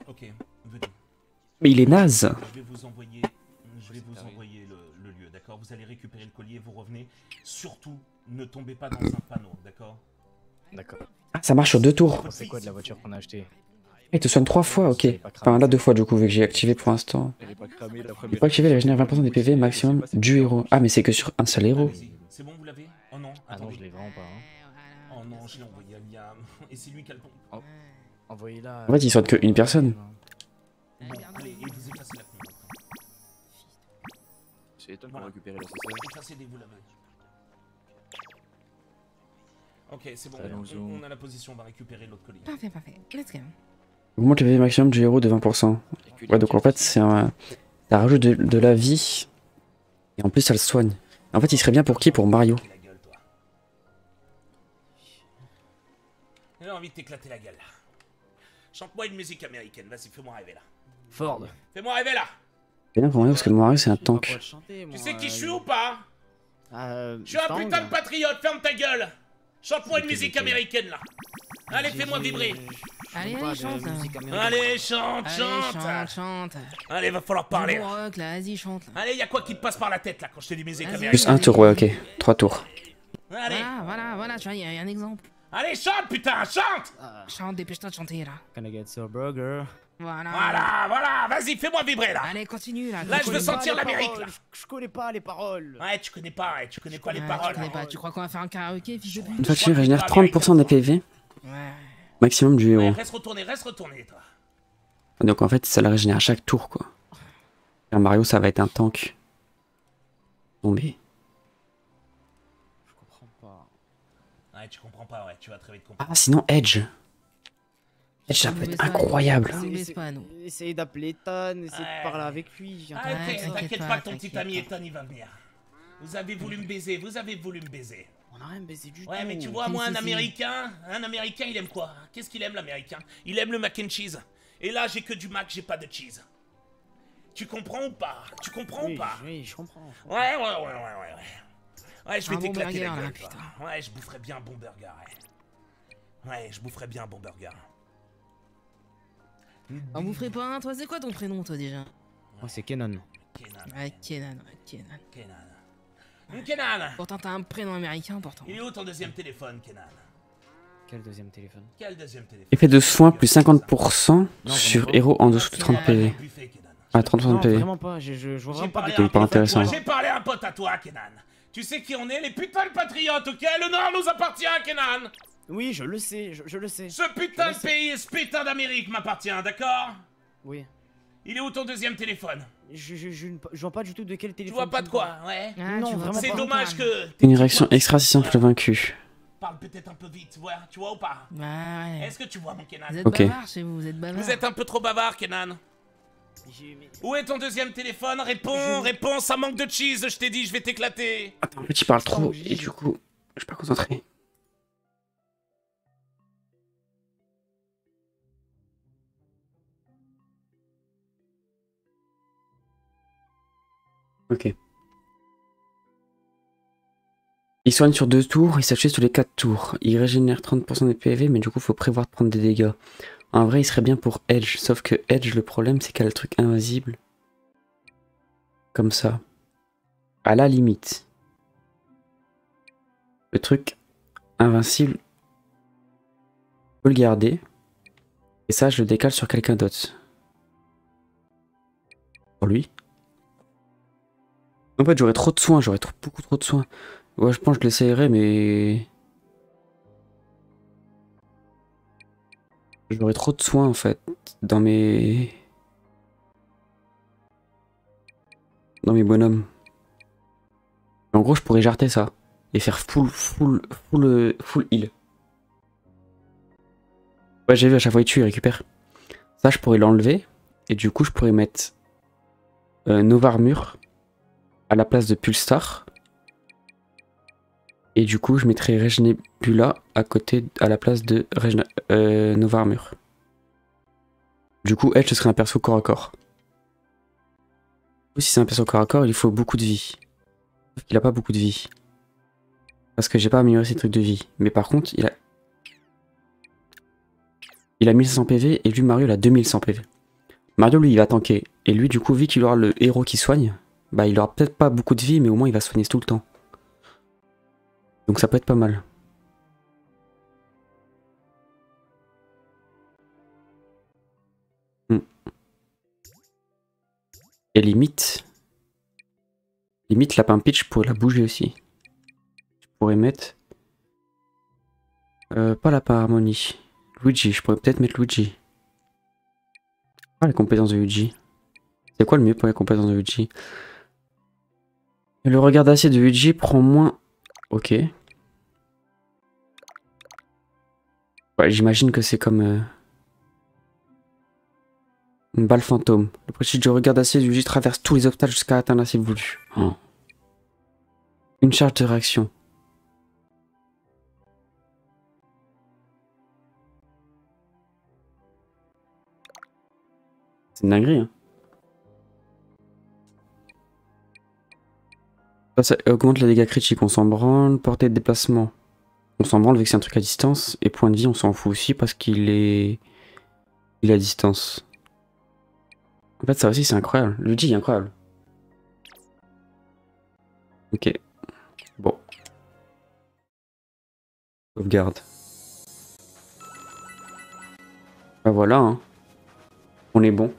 Ok, venez. Mais il est naze. Je vais vous envoyer, je vais vous envoyer le, le lieu, d'accord? Vous allez récupérer le collier, vous revenez. Surtout, ne tombez pas dans un panneau, d'accord D'accord. Ah, ça marche sur deux tours. C'est quoi de la voiture qu'on a achetée Il te soigne trois fois, ok. Enfin, là deux fois du coup, vu que j'ai activé pour l'instant. Première. faut activer, elle régénère 20% des PV maximum du héros. Ah, mais c'est que sur un seul héros. C'est bon, vous l'avez Oh non, Ah non, attendez. je l'ai vraiment pas. Hein. Oh non, je l'ai envoyé à Liam. Et c'est lui qui a le bon. Envoyez-la. En fait, il soigne qu'une personne. Bon, allez, et vous effacez la couleur. C'est étonnant qu'on Voilà. récupère l'assassin. Effacez dès que vous l'avez. Ok, c'est bon, on, on a la position, on va récupérer l'autre collier. Parfait, parfait. Let's go. Augmente le PV maximum du héros de 20%. Ouais, donc en fait, c'est un. Ça rajoute de, de la vie. Et en plus, ça le soigne. En fait, il serait bien pour qui? Pour Mario. J'ai envie de t'éclater la gueule. Chante-moi une musique américaine, vas-y, fais-moi rêver là. Ford. Fais-moi rêver là C'est bien pour Mario parce que Mario, c'est un tank. Tu sais qui je suis ou pas? Euh, Je suis un putain de patriote, ferme ta gueule Chante-moi une musique américaine là Allez, fais-moi vibrer Allez, pas allez, chante. là. musique américaine. Allez, chante, Allez, chante chante, chante. Allez, va falloir parler. Rock, là, vas-y, chante. là. Allez, y a quoi qui te passe par la tête là quand je te dis musique américaine? Juste un tour, ouais, ok. Trois tours. Allez, Voilà, voilà, voilà, tu vois, il y, a y a un exemple. allez, chante, putain, chante Chante, dépêche-toi de chanter, là. Can I get some burger? Voilà. Voilà, voilà, vas-y, fais-moi vibrer là Allez, continue, là. Là, je veux sentir les l'Amérique là Je connais pas les paroles. Ouais, tu connais pas, ouais, tu connais pas les Ouais, paroles. Tu connais pas. Tu crois qu'on va faire un karaoké, fils de pute Une fois que tu régénère 30% des PV Ouais. maximum du Ouais, héros. reste retourné, reste retourné, toi. Donc en fait, ça la régénère à chaque tour, quoi. Et Mario, ça va être un tank. Tombé. Je comprends pas. Ouais, tu comprends pas, ouais, tu vas très vite comprendre. Ah, sinon Edge. Ça peut être incroyable. Nous. Essayez d'appeler Ethan, essayez de parler avec lui. Ah, t'inquiète pas, ton petit ami. Ethan, il va venir. Vous avez voulu me baiser, vous avez voulu me baiser. On a rien baisé du tout. Ouais, mais tu vois, moi, un américain, un américain, il aime quoi? Qu'est-ce qu'il aime, l'américain? Il aime le mac and cheese. Et là, j'ai que du mac, j'ai pas de cheese. Tu comprends ou pas? Tu comprends ou pas? oui, je comprends. Ouais, ouais, ouais, ouais, ouais, ouais. Ouais, je vais Un bon t'éclater la gueule, toi. Ouais, je boufferais bien un bon burger, ouais. Ouais, je boufferais bien un bon burger. On vous ferait pas un, toi, c'est quoi ton prénom, toi, déjà Moi, c'est Kenan. Kenan. Ouais, Kenan, ouais, Kenan. Kenan. Hum, Kenan Pourtant, t'as un prénom américain, pourtant. Il est où ton deuxième téléphone, Kenan? Quel deuxième téléphone? Quel deuxième téléphone? Effet de soin plus 50% Non, sur héros en dessous de 30 PV. Ah, 30% Non, de PV. vraiment pas. Je, je, je vois vraiment pas de pas intéressant. J'ai parlé à un pote à toi, Kenan. Tu sais qui on est, les putains de patriotes, ok? Le Nord nous appartient, Kenan Oui, je le sais, je, je le sais. Ce putain Je de pays, ce putain d'Amérique m'appartient, d'accord? Oui. Il est où ton deuxième téléphone? Je, je, je, ne- je vois pas du tout de quel Tu téléphone. vois pas de quoi, ouais Ah, Non, tu vraiment C'est dommage que... Une réaction extra si simple vaincu. Parle peut-être un peu vite, ouais, tu vois ou pas? Ouais, ouais. Est-ce que tu vois mon Kenan? Vous êtes Ok. bavard chez vous, vous êtes bavard. Vous êtes un peu trop bavard, Kenan. Où est ton deuxième téléphone? Réponds, réponds, ça manque de cheese, je t'ai dit, je vais t'éclater. Attends, en fait, il parle trop et du coup, je suis pas concentré. Ok. Il soigne sur deux tours, il s'achève sur les quatre tours. Il régénère 30% des PV, mais du coup, faut prévoir de prendre des dégâts. En vrai, il serait bien pour Edge, sauf que Edge, le problème, c'est qu'elle a le truc invisible. Comme ça. À la limite. Le truc invincible, je peux le garder. Et ça, je le décale sur quelqu'un d'autre. Pour lui. En fait, j'aurais trop de soins, j'aurais trop- beaucoup trop de soins. Ouais, je pense que je l'essayerai, mais... J'aurais trop de soins, en fait, dans mes... Dans mes bonhommes. En gros, je pourrais jarter ça. Et faire full, full, full, full heal. Ouais, j'ai vu, à chaque fois il tue, il récupère. Ça, je pourrais l'enlever. Et du coup, je pourrais mettre euh, Nova Armure à la place de Pulstar. Et du coup, je mettrais Regenebula à côté, à la place de Regena- euh, Nova. Du coup, Edge, ce serait un perso corps à corps. Si c'est un perso corps à corps, il faut beaucoup de vie. Sauf qu'il a pas beaucoup de vie. Parce que j'ai pas amélioré ses trucs de vie. Mais par contre, il a. Il a 1500 PV et lui, Mario, il a 2100 PV. Mario, lui, il va tanker. Et lui, du coup, vu qu'il aura le héros qui soigne, bah, il aura peut-être pas beaucoup de vie, mais au moins, il va soigner tout le temps. Donc, ça peut être pas mal. Hmm. Et limite. Limite, la pitch pour la bouger aussi. Je pourrais mettre. Euh, pas la harmonie. Luigi, je pourrais peut-être mettre Luigi. Ah, les compétences de Luigi. C'est quoi le mieux pour les compétences de Luigi? Le regard d'acier de Luigi prend moins. Ok. Ouais, j'imagine que c'est comme. euh, Une balle fantôme. Le prestige de regard d'acier de Luigi traverse tous les obstacles jusqu'à atteindre la cible voulue. Oh. Une charge de réaction. C'est une dinguerie, hein. Ça augmente les dégâts critiques, on s'en branle. Portée de déplacement, on s'en branle vu que c'est un truc à distance. Et point de vie, on s'en fout aussi parce qu'il est... Il est à distance. En fait, ça aussi, c'est incroyable. Le est incroyable. Ok. Bon. Sauvegarde. Bah voilà, hein. On est bon.